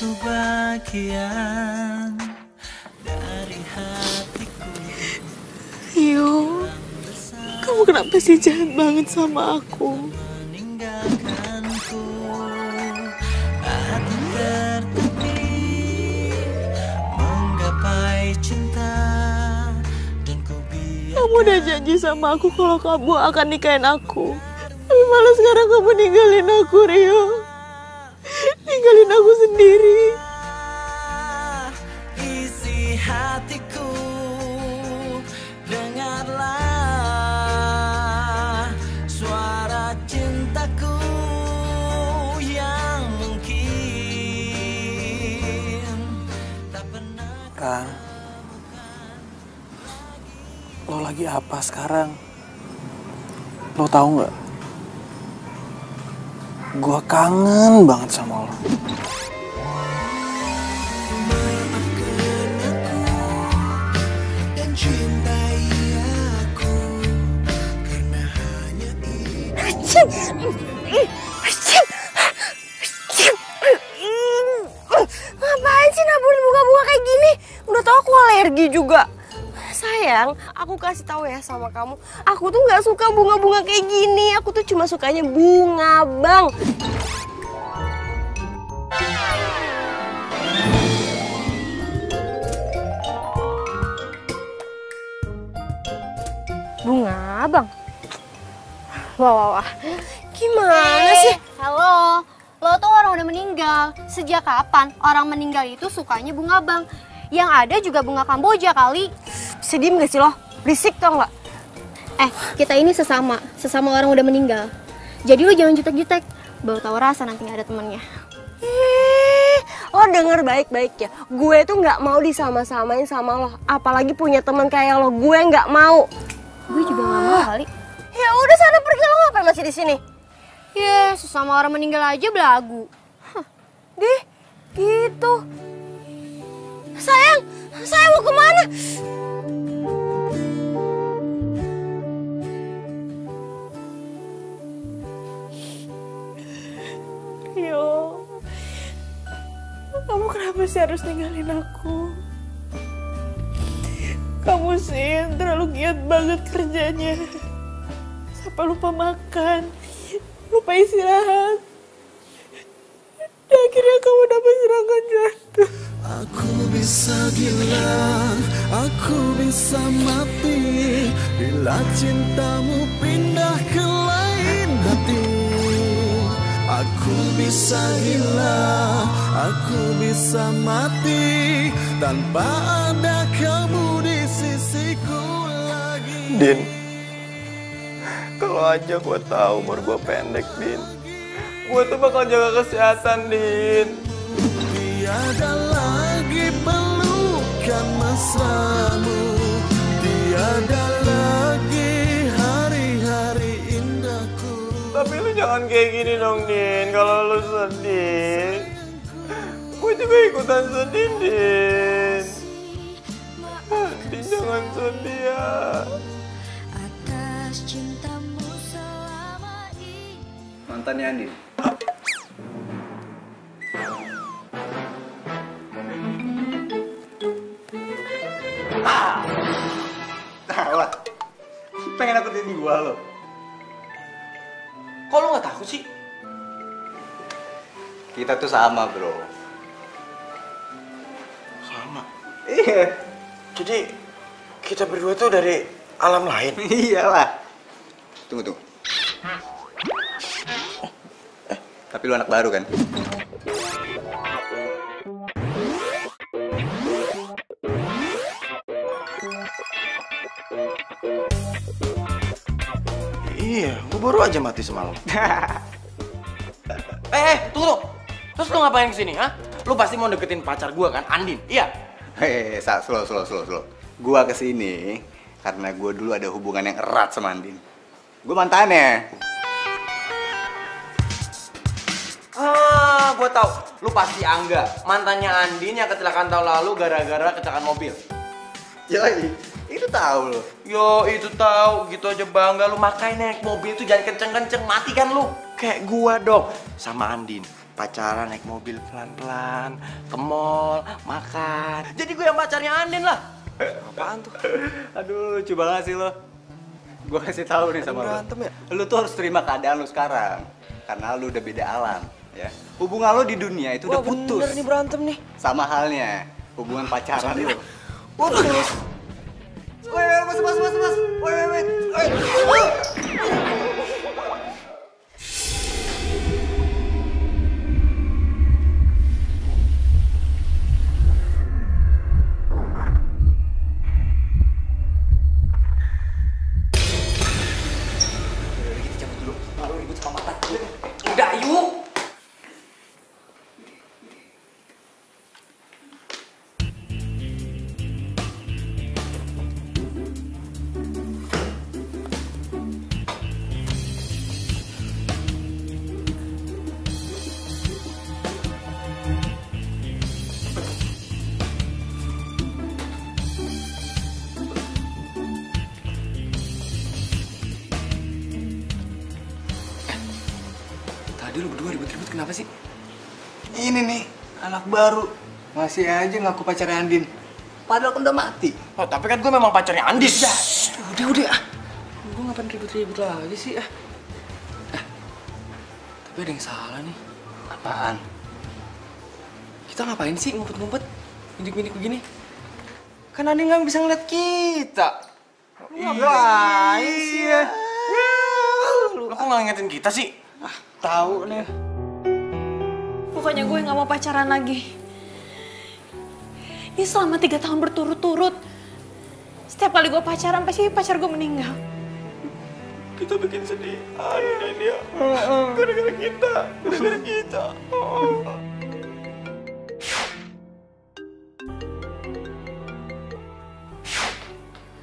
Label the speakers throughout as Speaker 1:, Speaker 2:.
Speaker 1: satu bagian dari hatiku
Speaker 2: Rio, kamu kenapa sih jahat banget sama aku?
Speaker 1: meninggalkanku hati tertatih menggapai cinta dan ku
Speaker 2: Kamu udah janji sama aku kalau kamu akan nikahin aku. Tapi malah sekarang kamu ninggalin aku, Rio. Ninggalin aku sendiri.
Speaker 1: isi hatiku dengarlah suara cintaku yang mungkin tak pernah
Speaker 3: Kang, lo lagi apa sekarang? Lo tahu nggak? Gua kangen banget sama lo.
Speaker 4: Ngapain sih naburin bunga-bunga kayak gini? Udah tau aku alergi juga. Sayang, aku kasih tahu ya sama kamu. Aku tuh nggak suka bunga-bunga kayak gini. Aku tuh cuma sukanya bunga, bang. Wah, wah, wah. Gimana sih?
Speaker 5: Halo, lo tuh orang udah meninggal. Sejak kapan orang meninggal itu sukanya bunga bang? Yang ada juga bunga kamboja kali.
Speaker 4: Sedih gak sih lo? Berisik tau nggak?
Speaker 5: Eh, kita ini sesama, sesama orang udah meninggal. Jadi lo jangan jutek-jutek, baru tahu rasa nanti ada temennya.
Speaker 4: Eh, lo denger baik-baik ya. Gue tuh nggak mau disama-samain sama lo. Apalagi punya teman kayak lo. Gue nggak mau.
Speaker 5: Gue juga nggak mau kali.
Speaker 4: Ya udah sana pergi lo ngapain masih di sini?
Speaker 5: Ya, sesama orang meninggal aja belagu.
Speaker 4: Dih, gitu. Sayang, sayang mau ke mana?
Speaker 2: Rio, kamu kenapa sih harus ninggalin aku? Kamu sih terlalu giat banget kerjanya. Sampai lupa makan, lupa istirahat. Dan akhirnya kamu dapat serangan jantung.
Speaker 1: Aku bisa gila, aku bisa mati Bila cintamu pindah ke lain hati Aku bisa gila, aku bisa mati Tanpa ada kamu di sisiku lagi
Speaker 3: Din, aja gue tahu umur gue pendek, Din. Gue tuh bakal jaga kesehatan, Din.
Speaker 1: Tiada lagi pelukan mesramu Tiada lagi hari-hari indahku
Speaker 3: Tapi lu jangan kayak gini dong, Din. Kalau lu sedih, gue juga ikutan sedih, Din. Din, jangan sedih ya.
Speaker 6: Mantannya Andin. Salah. Pengen nakutin gua lo.
Speaker 3: Kok lu gak takut sih?
Speaker 6: Kita tuh sama, bro.
Speaker 3: Sama.
Speaker 6: Iya.
Speaker 3: Jadi, kita berdua tuh dari alam lain.
Speaker 6: Iyalah. Tunggu, tunggu. Eh, tapi lu anak baru kan?
Speaker 3: Iya, gue baru aja mati semalam. eh, eh, tunggu, tunggu. Terus lu ngapain ke sini, ha? Lu pasti mau deketin pacar gue kan, Andin? Iya.
Speaker 6: Hei, sa- slow, slow, slow, slow. Gua ke sini karena gua dulu ada hubungan yang erat sama Andin. Gua mantannya.
Speaker 3: Ah, gue tahu. Lu pasti Angga, mantannya Andin yang kecelakaan tahun lalu gara-gara kecelakaan mobil.
Speaker 6: Yoi, itu tahu lo.
Speaker 3: Yo, itu tahu, gitu aja bangga lu makanya naik mobil itu jangan kenceng-kenceng, mati kan lu. Kayak gua dong, sama Andin. pacaran naik mobil pelan-pelan, ke mall, makan. Jadi gue yang pacarnya Andin lah. Apaan tuh?
Speaker 6: Aduh, lucu banget sih lo. Gue kasih tahu nih sama lo.
Speaker 3: Berantem ya?
Speaker 6: Lu tuh harus terima keadaan lu sekarang. Karena lu udah beda alam, ya. Hubungan lo di dunia itu udah
Speaker 3: Wah,
Speaker 6: putus.
Speaker 3: bener nih berantem nih.
Speaker 6: Sama halnya hubungan pacaran lu.
Speaker 3: Putus.
Speaker 6: Woi, mas, mas, mas, mas. Woi, woi, woi. Baru. Masih aja ngaku pacarnya Andin. Padahal kan udah mati.
Speaker 3: Oh, tapi kan gue memang pacarnya Andis.
Speaker 6: Udah, udah. Ah. Gue ngapain ribut-ribut lagi sih? Ah. Eh, tapi ada yang salah nih. Apaan? Kita ngapain sih ngumpet-ngumpet? Mindik-mindik begini?
Speaker 3: Kan Andin nggak bisa ngeliat kita.
Speaker 6: Iya,
Speaker 3: sih ya? Lo kok nggak ngingetin kita sih?
Speaker 6: Tahu nih.
Speaker 7: Pokoknya gue nggak mau pacaran lagi. Ini selama tiga tahun berturut-turut. Setiap kali gue pacaran, pasti pacar gue meninggal.
Speaker 3: Kita bikin sedih Andin ya. Gara-gara kita. Gara-gara kita.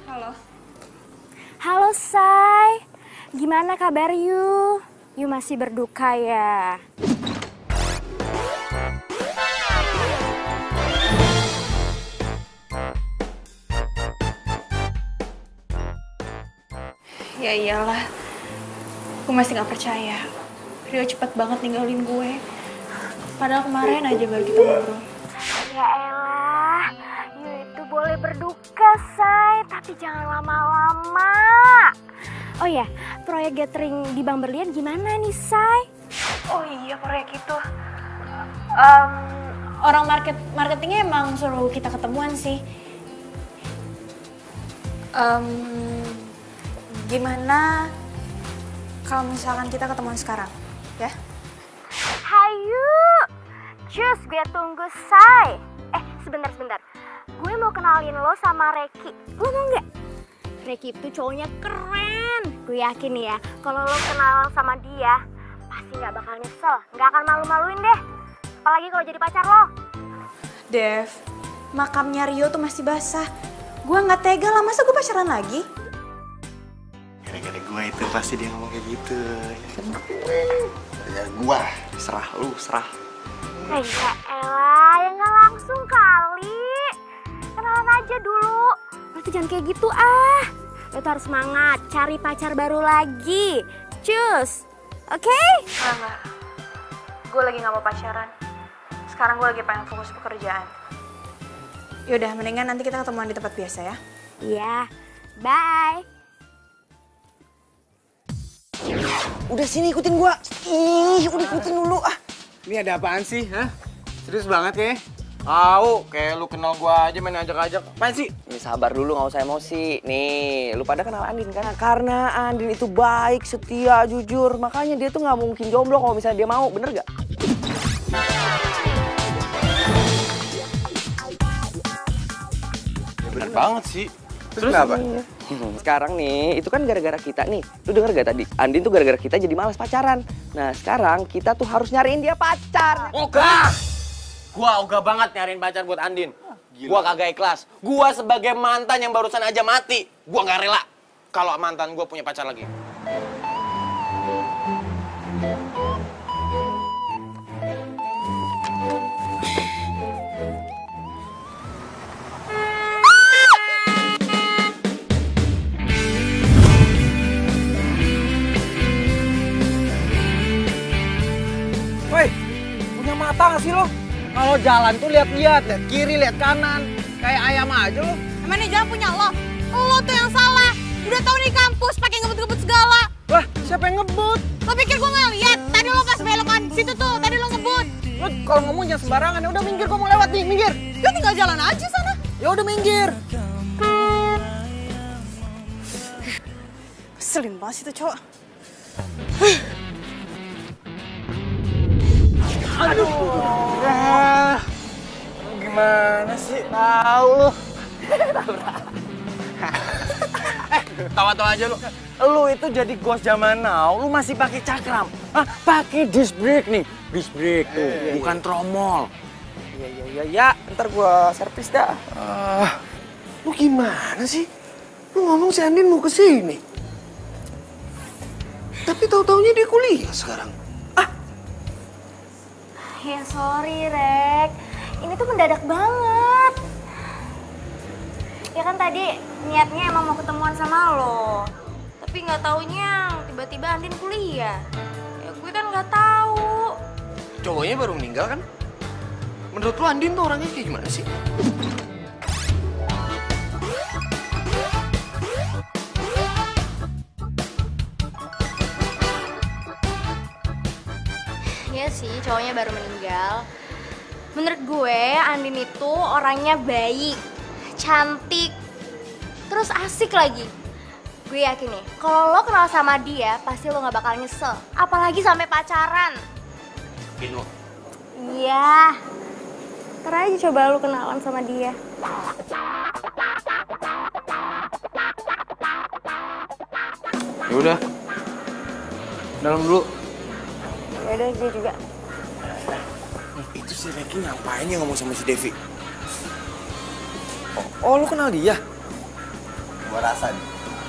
Speaker 7: Halo.
Speaker 8: Halo Say, gimana kabar you? You masih berduka ya?
Speaker 7: Ya iyalah. Gue masih gak percaya. Rio cepet banget ninggalin gue. Padahal kemarin aja baru kita ngobrol.
Speaker 8: Ya elah, you itu boleh berduka Say, tapi jangan lama-lama. Oh ya, proyek gathering di Bang Berlian gimana nih Say?
Speaker 7: Oh iya proyek itu. Em, orang market marketingnya emang suruh kita ketemuan sih. Em, gimana kalau misalkan kita ketemuan sekarang, ya?
Speaker 8: Hayu, cus gue tunggu Say. Eh, sebentar-sebentar. Gue mau kenalin lo sama Reki. Lo mau nggak? Reki itu cowoknya keren. Gue yakin nih ya, kalau lo kenal sama dia, pasti nggak bakal nyesel. Nggak akan malu-maluin deh. Apalagi kalau jadi pacar lo.
Speaker 7: Dev, makamnya Rio tuh masih basah. Gue nggak tega lah, masa gue pacaran lagi?
Speaker 3: Gue itu pasti dia ngomong kayak gitu. Ya kan? Gue. Serah lu, serah.
Speaker 8: Eh, ya elah, ya nggak langsung kali. Kenalan aja dulu. Tuh jangan kayak gitu ah. Lo tuh harus semangat, cari pacar baru lagi. Cus, oke?
Speaker 7: Enggak, enggak. Gue lagi nggak mau pacaran. Sekarang gue lagi pengen fokus pekerjaan. Yaudah, mendingan nanti kita ketemuan di tempat biasa ya.
Speaker 8: Iya, bye.
Speaker 3: Udah sini ikutin gua. Ih, udah ikutin dulu ah.
Speaker 6: Ini ada apaan sih, hah? Serius banget kayaknya.
Speaker 3: Tahu, kayak lu kenal gua aja main ajak-ajak. Apaan sih?
Speaker 9: Nih sabar dulu nggak usah emosi. Nih, lu pada kenal Andin kan? Karena Andin itu baik, setia, jujur. Makanya dia tuh nggak mungkin jomblo kalau misalnya dia mau, bener gak?
Speaker 3: Ya bener banget sih.
Speaker 6: Terus, kenapa?
Speaker 9: Hmm, Sekarang nih, itu kan gara-gara kita nih. Lu denger gak tadi? Andin tuh gara-gara kita jadi malas pacaran. Nah, sekarang kita tuh harus nyariin dia pacar.
Speaker 3: Ogah! Gua ogah banget nyariin pacar buat Andin. Gua kagak ikhlas. Gua sebagai mantan yang barusan aja mati, gua nggak rela kalau mantan gua punya pacar lagi.
Speaker 9: Mata gak sih lo? Kalau jalan tuh lihat-lihat, lihat kiri, lihat kanan. Kayak ayam aja lo.
Speaker 7: Emangnya jangan punya lo. Lo tuh yang salah. Udah tau di kampus pakai ngebut-ngebut segala.
Speaker 9: Lah, siapa yang ngebut?
Speaker 7: Lo pikir gue nggak lihat? Tadi lo pas belokan situ tuh, tadi lo ngebut.
Speaker 9: Lo kalau ngomong jangan sembarangan. Ya udah minggir, gua mau lewat nih, minggir.
Speaker 7: Ya tinggal jalan aja sana.
Speaker 9: Ya udah minggir.
Speaker 7: Selin banget itu cowok.
Speaker 9: Ah, gimana sih? Tahu lo. eh, tawa-tawa aja lu. Lu itu jadi ghost zaman now, lu masih pakai cakram. Ah, pakai disc brake nih. Disc brake tuh, bukan tromol.
Speaker 10: Iya iya iya ya, ntar gua servis dah.
Speaker 3: Ah, lu gimana sih? Lu ngomong si Andin mau ke sini. Tapi tahu-taunya dia kuliah sekarang.
Speaker 8: Ya sorry Rek, ini tuh mendadak banget. Ya kan tadi niatnya emang mau ketemuan sama lo. Tapi nggak taunya tiba-tiba Andin kuliah. Ya gue kan nggak tahu.
Speaker 3: Cowoknya baru meninggal kan? Menurut lu Andin tuh orangnya kayak gimana sih?
Speaker 8: Cowoknya baru meninggal. Menurut gue, Andin itu orangnya baik, cantik, terus asik lagi. Gue yakin nih, kalau lo kenal sama dia, pasti lo gak bakal nyesel. Apalagi sampai pacaran.
Speaker 3: Bino.
Speaker 8: Iya. Ntar aja coba lo kenalan sama dia.
Speaker 11: Ya udah. Dalam dulu.
Speaker 8: Yaudah, gue juga.
Speaker 3: Si Reki ngapain ya ngomong sama si Devi?
Speaker 11: Oh, lu kenal dia?
Speaker 6: Gua rasa nih,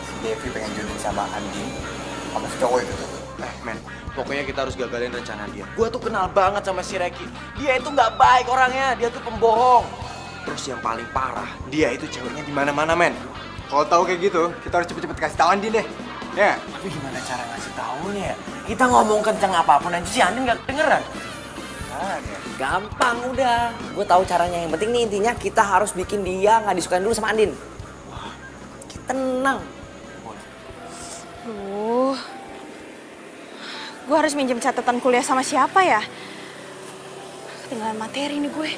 Speaker 6: si Devi pengen jodohin sama Andin sama si cowok itu.
Speaker 3: Eh, men, pokoknya kita harus gagalin rencana dia. Gua tuh kenal banget sama si Reki. Dia itu nggak baik orangnya, dia tuh pembohong. Terus yang paling parah, dia itu ceweknya di mana-mana, men.
Speaker 6: Kalau tahu kayak gitu, kita harus cepet-cepet kasih tahu Andin deh. Ya.
Speaker 3: Tapi gimana cara ngasih tahunya ya? Kita ngomong kenceng apa pun aja si Andin nggak kedengeran.
Speaker 9: Gampang udah. Gue tahu caranya. Yang penting nih intinya kita harus bikin dia nggak disukain dulu sama Andin. Tenang.
Speaker 7: Duh. Gue harus minjem catatan kuliah sama siapa ya? Ketinggalan materi nih gue.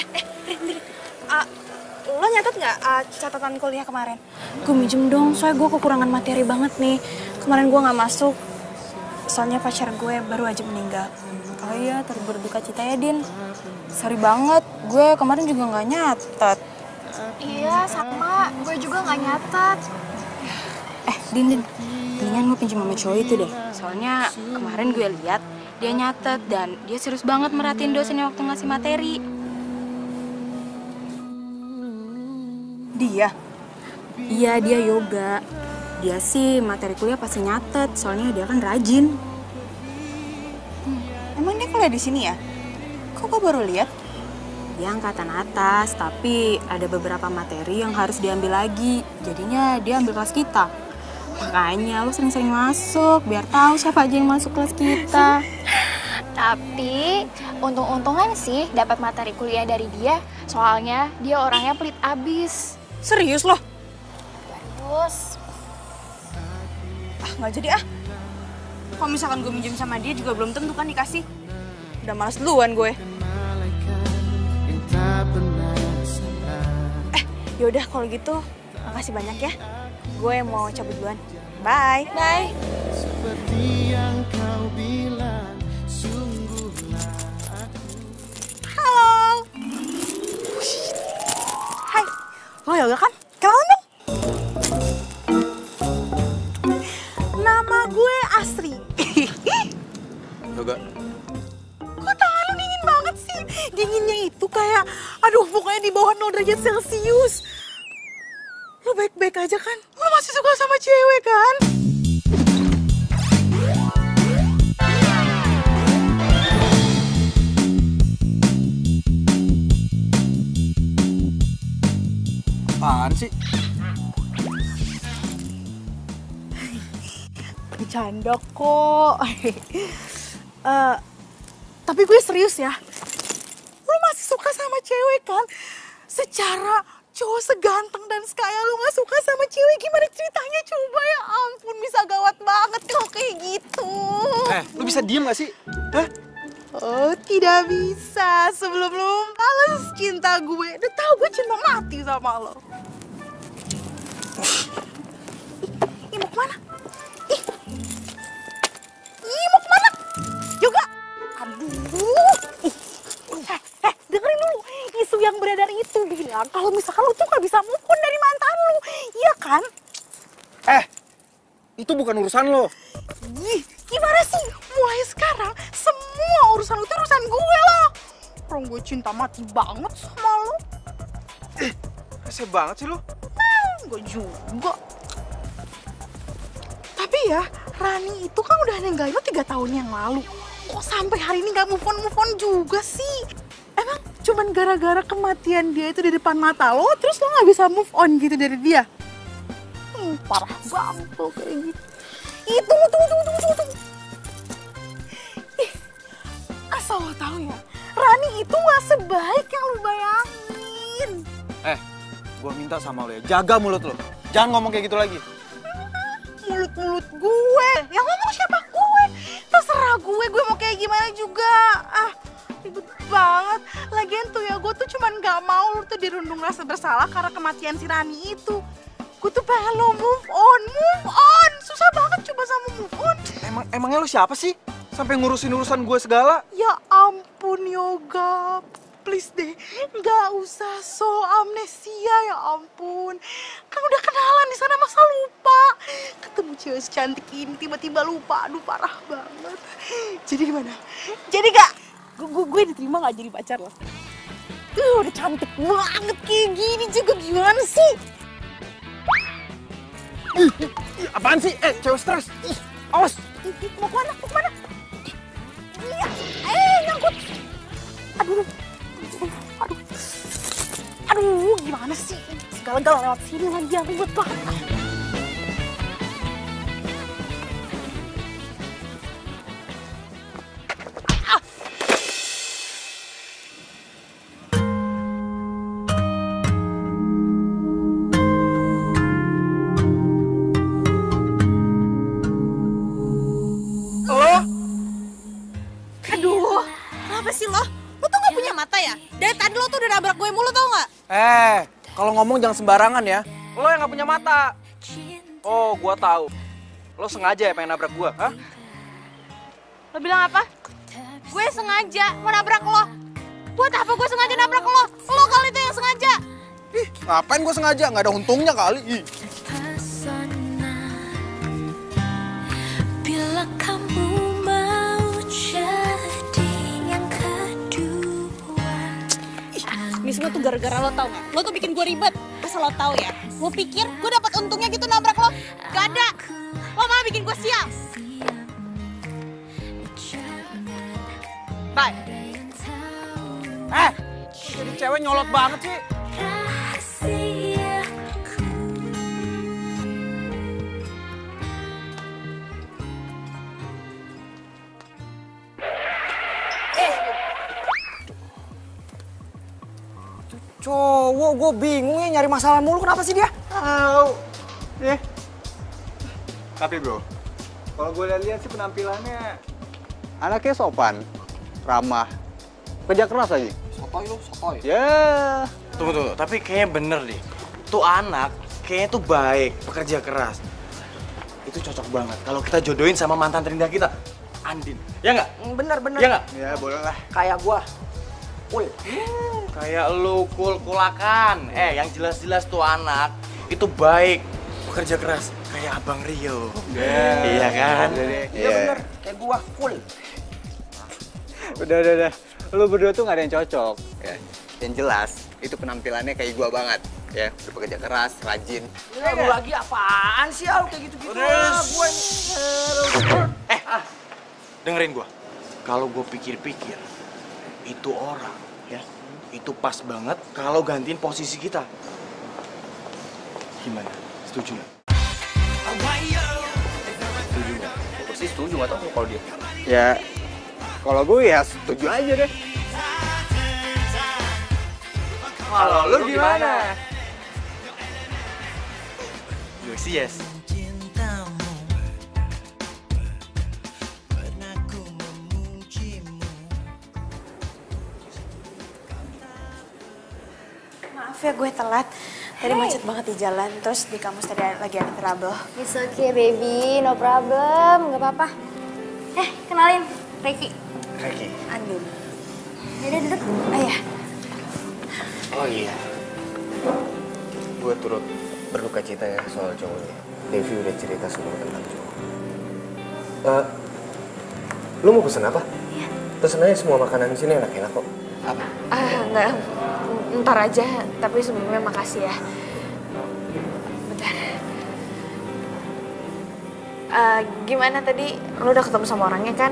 Speaker 7: Eh, eh, Rin. Ah, lo nyatet nggak ah, catatan kuliah kemarin? Gue minjem dong, soalnya gue kekurangan materi banget nih. Kemarin gue nggak masuk, soalnya pacar gue baru aja meninggal. Oh iya, turut berduka cita ya, Din. Sorry banget, gue kemarin juga nggak nyatet.
Speaker 8: Iya, sama. Gue juga nggak nyatat.
Speaker 7: Eh, Din, Din. Mendingan gue pinjam sama cowok itu deh. Soalnya kemarin gue lihat dia nyatet dan dia serius banget merhatiin dosennya waktu ngasih materi. Dia? Iya, dia yoga. Dia sih materi kuliah pasti nyatet, soalnya dia kan rajin. Emang dia kuliah di sini ya? Kok gue baru lihat? Dia angkatan atas, tapi ada beberapa materi yang harus diambil lagi. Jadinya dia ambil kelas kita. Makanya lu sering-sering masuk, biar tahu siapa aja yang masuk kelas kita.
Speaker 8: Tapi untung-untungan sih dapat materi kuliah dari dia. Soalnya dia orangnya pelit abis.
Speaker 7: Serius loh?
Speaker 8: Terus
Speaker 7: Ah, nggak jadi ah. Kalau misalkan gue minjem sama dia juga belum tentu kan dikasih. Udah males duluan gue. Eh, yaudah kalau gitu, makasih banyak ya. Gue mau cabut duluan. Bye. Bye. Halo. Hai. Lo Yoga kan? Kenalan dong. Nama gue Asri.
Speaker 3: Yoga,
Speaker 7: Kok tangan lu dingin banget sih? Dinginnya itu kayak, aduh pokoknya di bawah 0 derajat Celcius. Lu baik-baik aja kan? Lu masih suka sama cewek kan?
Speaker 11: Apaan sih?
Speaker 7: Bercanda kok. Eh,
Speaker 2: Tapi gue serius ya. Lu masih suka sama cewek kan? Secara cowok seganteng dan sekaya lu gak suka sama cewek gimana ceritanya coba ya ampun bisa gawat banget kalau kayak gitu.
Speaker 11: Eh, lu bisa diem gak sih? Hah?
Speaker 2: Oh tidak bisa sebelum lu balas cinta gue. Udah tau gue cinta mati sama lo. Ih, mau ke mana? Aduh. Ih. Eh, eh, dengerin dulu. Isu yang beredar itu bilang kalau misalkan lu tuh gak bisa move on dari mantan lu. Iya kan?
Speaker 11: Eh, itu bukan urusan lo.
Speaker 2: Ih, gimana sih? Mulai sekarang semua urusan lu tuh urusan gue loh. Orang gue cinta mati banget sama lu.
Speaker 11: Rese banget sih lu.
Speaker 2: Gue juga. Tapi ya, Rani itu kan udah ninggalin lo tiga tahun yang lalu. Kok sampai hari ini gak move on move on juga sih? Emang cuman gara-gara kematian dia itu di depan mata lo, terus lo gak bisa move on gitu dari dia? Hmm, parah banget lo kayak gitu. Ih, tunggu, tunggu, tunggu, tunggu, tunggu. Ih, asal lo tau ya, Rani itu gak sebaik yang lo bayangin.
Speaker 11: Eh, gua minta sama lo ya, jaga mulut lo. Jangan ngomong kayak gitu lagi.
Speaker 2: mulut-mulut gue. Yang ngomong siapa? Terserah gue, gue mau kayak gimana juga. Ah, ribet banget. Lagian tuh ya, gue tuh cuman gak mau lu tuh dirundung rasa bersalah karena kematian si Rani itu. Gue tuh pengen lo move on, move on. Susah banget coba sama move on.
Speaker 11: Emang emangnya lu siapa sih? Sampai ngurusin urusan gue segala?
Speaker 2: Ya ampun Yoga, please deh, nggak usah so amnesia ya ampun. Kan udah kenalan di sana masa lupa. Ketemu cewek secantik ini tiba-tiba lupa, aduh parah banget. Jadi gimana? Jadi gak? Gue, gue, gue diterima gak jadi pacar lo? Uh, udah cantik banget kayak gini juga gimana sih?
Speaker 11: Ih, apaan sih? Eh, cewek stres. Ih, awas.
Speaker 2: Ih, Mau ke mana? Mau ke mana? Iya, eh nyangkut. Aduh, aduh, aduh, gimana sih? Segala-gala lewat sini lagi yang ribet banget.
Speaker 11: Kalau ngomong jangan sembarangan ya. Lo yang gak punya mata. Oh, gua tahu. Lo sengaja ya pengen nabrak gua, hah?
Speaker 7: Lo bilang apa? Gue sengaja mau nabrak lo. Buat apa gue sengaja nabrak lo? Lo kali itu yang sengaja.
Speaker 11: Ih, ngapain gua sengaja? Nggak ada untungnya kali. Ih.
Speaker 12: Bila
Speaker 7: semua tuh gara-gara lo tau gak? Lo tuh bikin gue ribet. Asal lo tau ya. Lo pikir gue dapat untungnya gitu nabrak lo? Gak ada. Lo malah bikin gue sial. Bye.
Speaker 11: Eh, jadi cewek nyolot banget sih.
Speaker 9: Cowok, gue bingung ya nyari masalah mulu. Kenapa sih dia?
Speaker 6: Tahu. Eh. Tapi bro, kalau gue lihat sih penampilannya anaknya sopan, ramah, kerja keras lagi.
Speaker 9: Sotoy lu, sotoy.
Speaker 6: Ya.
Speaker 3: Tunggu, tunggu. Tapi kayaknya bener deh. Tuh anak kayaknya tuh baik, pekerja keras. Itu cocok banget kalau kita jodohin sama mantan terindah kita, Andin. Ya nggak?
Speaker 9: Bener, bener.
Speaker 3: Ya nggak?
Speaker 6: Ya boleh lah.
Speaker 9: Kayak gua. Cool.
Speaker 3: Kayak lu kul kulakan. Eh, yang jelas-jelas tuh anak itu baik, pekerja keras. Kayak Abang Rio. Iya kan?
Speaker 9: Iya bener, kayak gua. Cool.
Speaker 6: Udah, udah, udah. Lu berdua tuh gak ada yang cocok. Ya. Yang jelas, itu penampilannya kayak gua banget. Ya, bekerja keras, rajin.
Speaker 9: Ya, lu lagi apaan sih Al kayak gitu-gitu?
Speaker 3: Udah.
Speaker 9: lah, gua
Speaker 3: Eh, dengerin gua. Kalau gua pikir-pikir, itu orang, itu pas banget kalau gantiin posisi kita. Gimana? Setuju nggak?
Speaker 13: Gue sih setuju gak tau kalau dia.
Speaker 6: Ya, Kalau gue ya setuju aja deh.
Speaker 3: Kalau lu gimana? Gue sih yes.
Speaker 7: Maaf ya gue telat. Tadi macet banget di jalan, terus di kampus tadi lagi ada trouble.
Speaker 8: It's okay baby, no problem, gak apa-apa. Eh, kenalin, Ricky.
Speaker 3: Reki.
Speaker 7: Andin.
Speaker 8: Yaudah duduk.
Speaker 7: Ah ya,
Speaker 14: Oh iya. Gue turut berduka cita ya soal cowoknya. Devi udah cerita semua tentang cowok. Eh, lu mau pesen apa?
Speaker 8: Iya.
Speaker 14: Pesen aja semua makanan di sini enak-enak kok. Apa?
Speaker 7: ah enggak, ntar aja. Tapi sebelumnya makasih ya. Bentar. Eh, gimana tadi? Lo udah ketemu sama orangnya kan?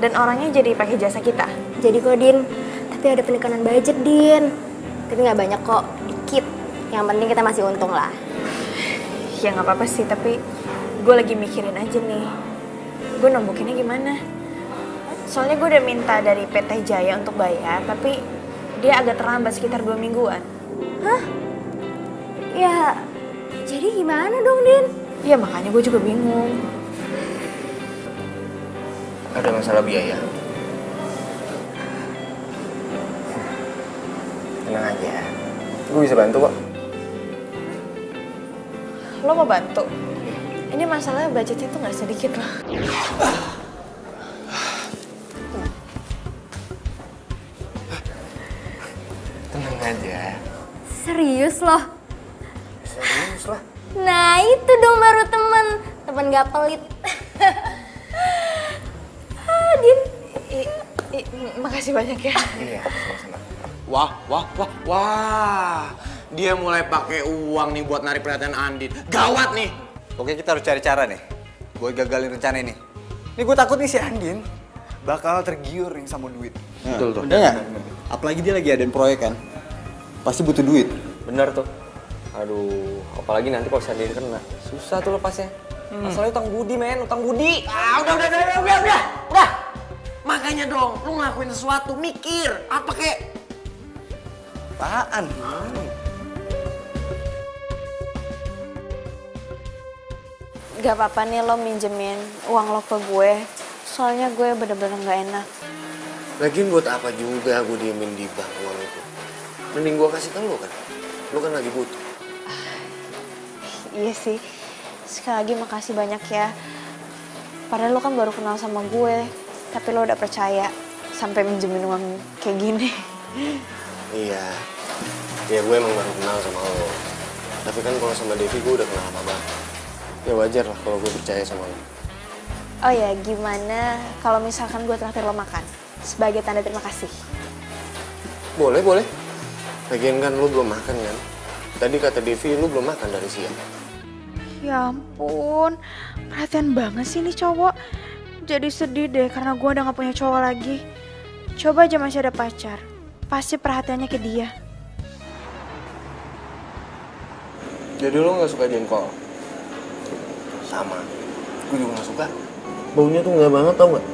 Speaker 7: Dan orangnya jadi pakai jasa kita.
Speaker 8: Jadi kok Din, tapi ada penekanan budget Din. Tapi nggak banyak kok, dikit. Yang penting kita masih untung lah.
Speaker 7: Ya nggak apa-apa sih, tapi gue lagi mikirin aja nih. Gue nombokinnya gimana? Soalnya gue udah minta dari PT Jaya untuk bayar, tapi dia agak terlambat sekitar dua mingguan.
Speaker 8: Hah? Ya, jadi gimana dong Din?
Speaker 7: Ya makanya gue juga bingung.
Speaker 14: Ada masalah biaya. Tenang aja. Gue bisa bantu kok.
Speaker 7: Lo mau bantu? Ini masalahnya budgetnya tuh nggak sedikit loh.
Speaker 14: Tenang aja.
Speaker 8: Serius loh?
Speaker 14: Serius lah.
Speaker 8: Nah itu dong baru temen, temen gak pelit. ah, Din,
Speaker 7: I- i- makasih banyak ya.
Speaker 14: Iya, sama-sama.
Speaker 3: Wah, wah, wah, wah. Dia mulai pakai uang nih buat narik perhatian Andin. Gawat nih.
Speaker 6: Oke kita harus cari cara nih. Gue gagalin rencana ini. Ini gue takut nih si Andin bakal tergiur nih sama duit.
Speaker 3: Betul tuh.
Speaker 6: Bener nggak? Apalagi dia lagi adain proyek kan. Pasti butuh duit.
Speaker 11: Bener tuh. Aduh, apalagi nanti kalau Sandin kena. Susah tuh lepasnya. Masalahnya utang budi, men. Utang budi.
Speaker 3: Ah, udah, udah, udah, udah, udah, udah, udah. Makanya dong, lu ngelakuin sesuatu, mikir. Apa kek?
Speaker 6: Apaan?
Speaker 7: Gak apa-apa nih lo minjemin uang lo ke gue. Soalnya gue bener-bener gak enak.
Speaker 14: Lagian buat apa juga gue diemin di bank uang itu? Mending gue kasih ke lu kan. Lu kan lagi butuh.
Speaker 7: Iya sih. Sekali lagi makasih banyak ya. Padahal lo kan baru kenal sama gue. Tapi lo udah percaya sampai minjemin uang kayak gini.
Speaker 14: Iya. Ya gue emang baru kenal sama lo. Tapi kan kalau sama Devi gue udah kenal lama banget. Ya wajar lah kalau gue percaya sama lo.
Speaker 7: Oh ya, gimana kalau misalkan gue traktir lo makan? Sebagai tanda terima kasih.
Speaker 14: Boleh, boleh. Lagian kan lu belum makan kan? Tadi kata Devi lu belum makan dari siang.
Speaker 7: Ya ampun, perhatian banget sih nih cowok. Jadi sedih deh karena gue udah gak punya cowok lagi. Coba aja masih ada pacar. Pasti perhatiannya ke dia.
Speaker 14: Jadi lu gak suka jengkol? Sama. Gue juga gak suka. Baunya tuh nggak banget tau gak?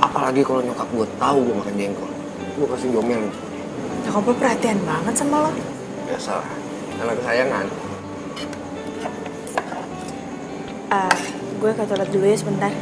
Speaker 14: Apalagi kalau nyokap gue tahu gue makan jengkol. Gue pasti diomelin.
Speaker 7: Nyokap lo perhatian banget sama lo.
Speaker 14: Biasa lah. Anak kesayangan.
Speaker 7: Ah, gue ke toilet dulu ya sebentar.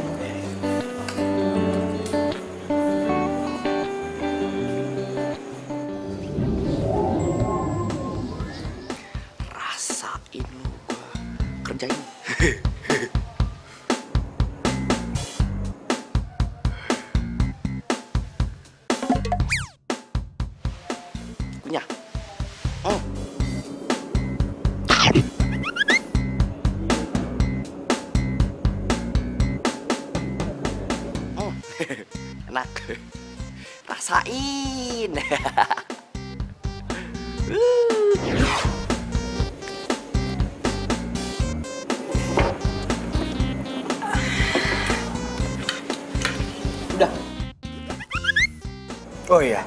Speaker 14: Oh iya.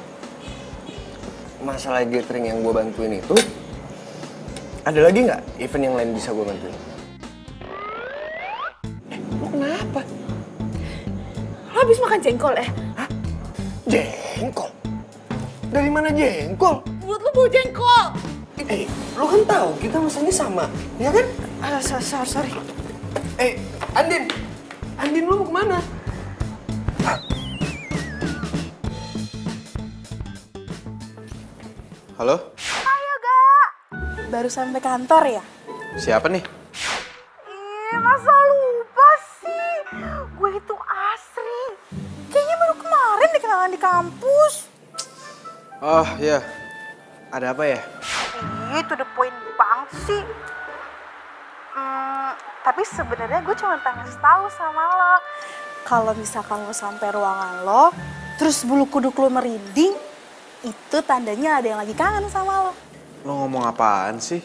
Speaker 14: Masalah gathering yang gue bantuin itu, ada lagi nggak event yang lain bisa gue bantuin? Eh, lu kenapa?
Speaker 7: Lo habis makan jengkol ya?
Speaker 14: Jengkol? Dari mana jengkol?
Speaker 2: Mulut lu bau jengkol.
Speaker 14: Eh, lu kan tahu kita mesennya sama, ya kan?
Speaker 7: Ah, sorry, sorry, sorry.
Speaker 14: Eh, Andin, Andin lu mau ke mana?
Speaker 3: Halo?
Speaker 2: Ayo, Gak. Baru sampai kantor ya?
Speaker 3: Siapa nih?
Speaker 2: Ih, masa lupa sih? Gue itu Asri. Kayaknya baru kemarin dikenalan di kampus.
Speaker 3: Oh, iya. Ada apa ya?
Speaker 2: Ih, itu the point banget sih. Hmm, tapi sebenarnya gue cuma pengen tahu sama lo. Kalau misalkan lo sampai ruangan lo, terus bulu kuduk lo merinding, itu tandanya ada yang lagi kangen sama lo.
Speaker 3: Lo ngomong apaan sih?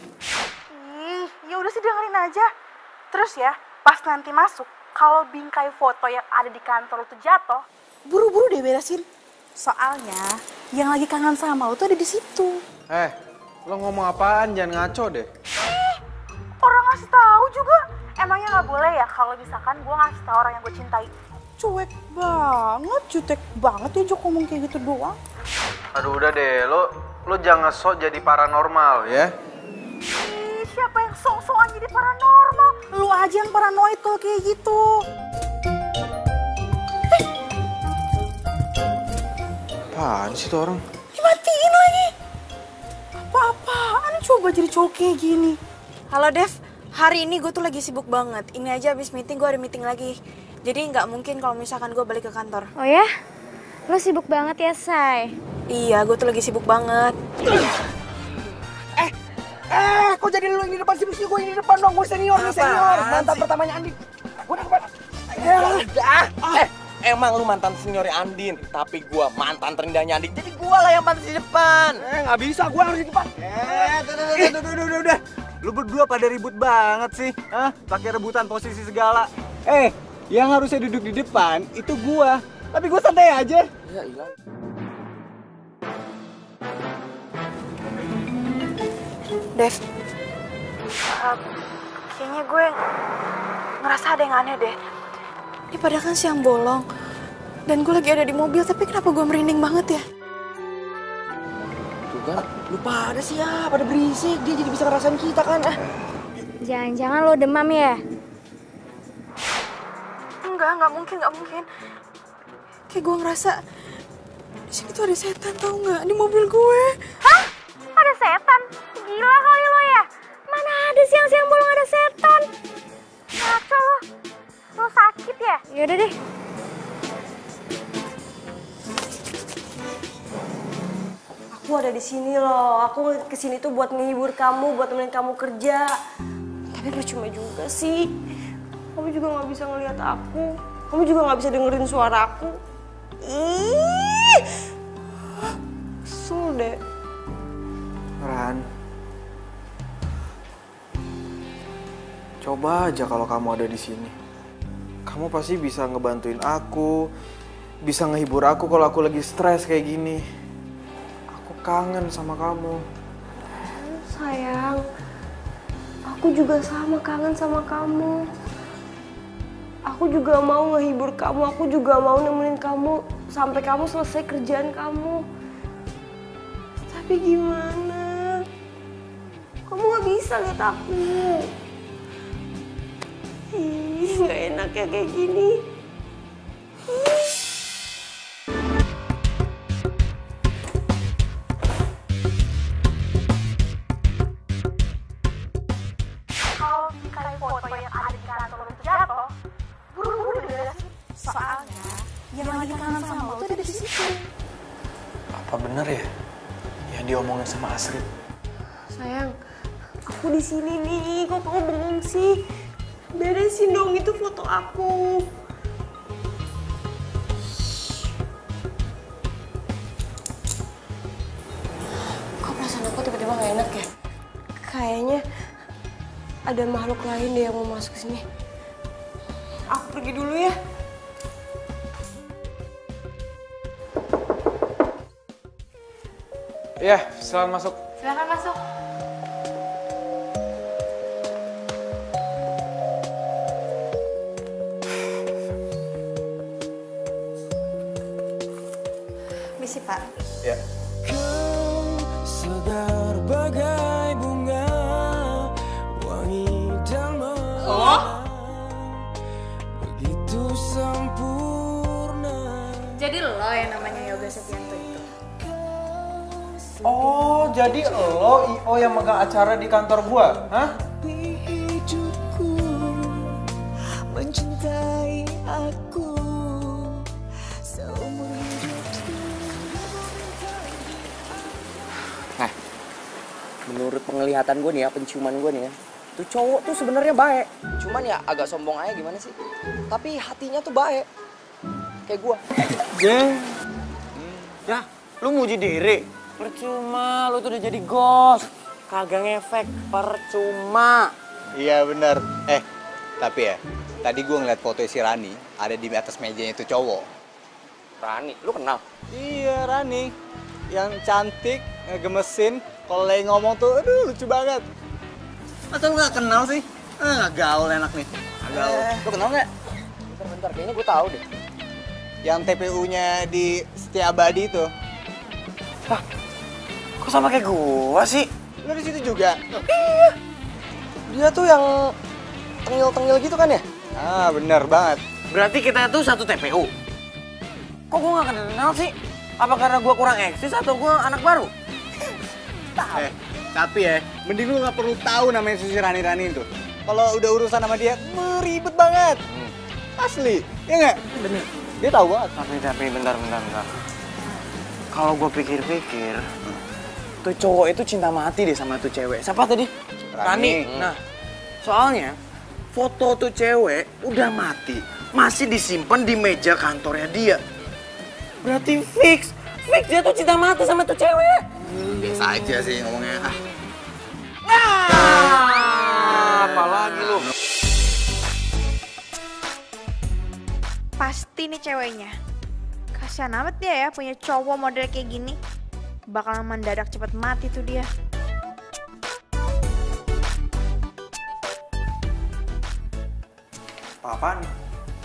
Speaker 2: Ih, ya udah sih dengerin aja. Terus ya, pas nanti masuk, kalau bingkai foto yang ada di kantor itu jatuh, buru-buru deh beresin. Soalnya yang lagi kangen sama lo tuh ada di situ.
Speaker 3: Eh, lo ngomong apaan? Jangan ngaco deh.
Speaker 2: Orang ngasih tahu juga. Emangnya nggak boleh ya kalau misalkan gue ngasih tahu orang yang gue cintai. Cuek banget, jutek banget ya Jok ngomong kayak gitu doang.
Speaker 3: Aduh, udah deh. Lo lo jangan sok jadi paranormal ya.
Speaker 2: Ih, siapa yang sok-sokan jadi paranormal? Lu aja yang paranoid kalau kayak gitu.
Speaker 3: Apaan sih tuh orang?
Speaker 2: Dimatiin lagi. Apa-apaan coba jadi cowok kayak gini.
Speaker 7: Halo Dev, hari ini gue tuh lagi sibuk banget. Ini aja abis meeting gue ada meeting lagi. Jadi nggak mungkin kalau misalkan gue balik ke kantor.
Speaker 8: Oh ya? Lo sibuk banget ya, Say?
Speaker 7: Iya, gue tuh lagi sibuk banget.
Speaker 10: Eh, kok jadi lu yang di depan sih? Mesti gue yang di depan dong. Gue senior nih, senior. Mantan pertamanya Andi. Gue udah depan.
Speaker 3: Ah, eh, emang lu mantan seniornya Andin, tapi gua mantan terindahnya Andin. Jadi gua lah yang pantas di depan.
Speaker 10: Eh, nggak bisa. Gue harus di depan. Eh, udah, udah, udah, udah, udah, udah, udah. Lu berdua pada ribut banget sih. Hah? Pakai rebutan posisi segala. Eh, yang harusnya duduk di depan itu gua. Tapi gue santai aja.
Speaker 3: Ya, hilang.
Speaker 7: Dev, uh, kayaknya gue ngerasa ada yang aneh deh. Ini padahal kan siang bolong. Dan gue lagi ada di mobil, tapi kenapa gue merinding banget ya?
Speaker 10: Tuh kan, lu pada sih ya, pada berisik. Dia jadi bisa ngerasain kita kan. Ah.
Speaker 8: Jangan-jangan lo demam ya?
Speaker 7: Enggak, nggak mungkin, nggak mungkin. Kayak gue ngerasa di sini tuh ada setan tau nggak di mobil gue.
Speaker 8: Hah? Ada setan? Gila kali lo ya? Mana ada siang-siang bolong ada setan? Ngaco lo. Lo sakit ya? Yaudah deh.
Speaker 4: Aku ada di sini loh. Aku ke sini tuh buat menghibur kamu, buat temenin kamu kerja. Tapi percuma juga sih. Kamu juga nggak bisa ngelihat aku. Kamu juga nggak bisa dengerin suara aku. Ih, kesel deh.
Speaker 3: Ran. Coba aja kalau kamu ada di sini. Kamu pasti bisa ngebantuin aku, bisa ngehibur aku kalau aku lagi stres kayak gini. Aku kangen sama kamu.
Speaker 4: Sayang, aku juga sama kangen sama kamu. Aku juga mau ngehibur kamu, aku juga mau nemenin kamu sampai kamu selesai kerjaan kamu. Tapi gimana? Kamu gak bisa lihat aku. Ih, gak enak ya kayak gini.
Speaker 2: Kalau bingkai foto yang ada di kantor itu jatuh, buru-buru deh beresin. Soalnya yang lagi kangen sama lo tuh ada di situ.
Speaker 3: Apa bener ya? Yang diomongin sama Asri.
Speaker 4: Sayang, aku di sini nih. Kok kamu bengong sih? Beresin dong itu foto aku. Kok perasaan aku tiba-tiba gak enak ya? Kayaknya ada makhluk lain deh yang mau masuk ke sini. Aku pergi dulu ya.
Speaker 3: Iya, selamat masuk.
Speaker 8: Silahkan masuk.
Speaker 7: Jadi lo
Speaker 11: IO yang megang acara di kantor gua, hah?
Speaker 12: hidupku Mencintai aku Seumur hidupku
Speaker 3: Nah, menurut penglihatan gue nih ya, penciuman gue nih ya, tuh cowok tuh sebenarnya baik. Cuman ya agak sombong aja gimana sih? Tapi hatinya tuh baik. Kayak gue.
Speaker 11: Jeng. Ya, lu muji diri.
Speaker 3: Percuma, lu tuh udah jadi ghost. Kagak ngefek, percuma.
Speaker 6: Iya bener. Eh, tapi ya, tadi gue ngeliat foto si Rani ada di atas mejanya itu cowok.
Speaker 3: Rani, lu kenal?
Speaker 6: Iya Rani, yang cantik, ngegemesin, kalau lagi ngomong tuh, aduh lucu banget. Masa lu gak kenal sih? Ah, gaul enak nih. Gaul. Lu kenal nggak?
Speaker 3: Bentar-bentar, kayaknya gue tahu deh.
Speaker 6: Yang TPU-nya di Setiabadi itu.
Speaker 3: Kok sama kayak gua sih?
Speaker 6: Lu di situ juga?
Speaker 3: Dia tuh yang tengil-tengil gitu kan ya?
Speaker 6: Ah, bener banget.
Speaker 3: Berarti kita tuh satu TPU. Kok gua gak kenal sih? Apa karena gua kurang eksis atau gua anak baru?
Speaker 6: Eh, tapi ya, mending lu gak perlu tahu namanya si Rani-Rani itu. Kalau udah urusan sama dia, meribet banget. Asli, ya nggak?
Speaker 3: Bener.
Speaker 6: Dia tahu banget.
Speaker 3: Tapi tapi bentar bentar bentar. Kalau gue pikir-pikir, tuh cowok itu cinta mati deh sama tuh cewek. Siapa tadi?
Speaker 6: Rani.
Speaker 3: Nah, soalnya foto tuh cewek udah mati, masih disimpan di meja kantornya dia. Berarti fix, fix dia tuh cinta mati sama tuh cewek.
Speaker 6: Biasa aja sih ngomongnya. Ah,
Speaker 3: Ah, apalagi lu?
Speaker 7: Pasti nih ceweknya. Kasian amat dia ya punya cowok model kayak gini. Bakalan mendadak cepet mati tuh dia.
Speaker 11: Apa-apaan nih?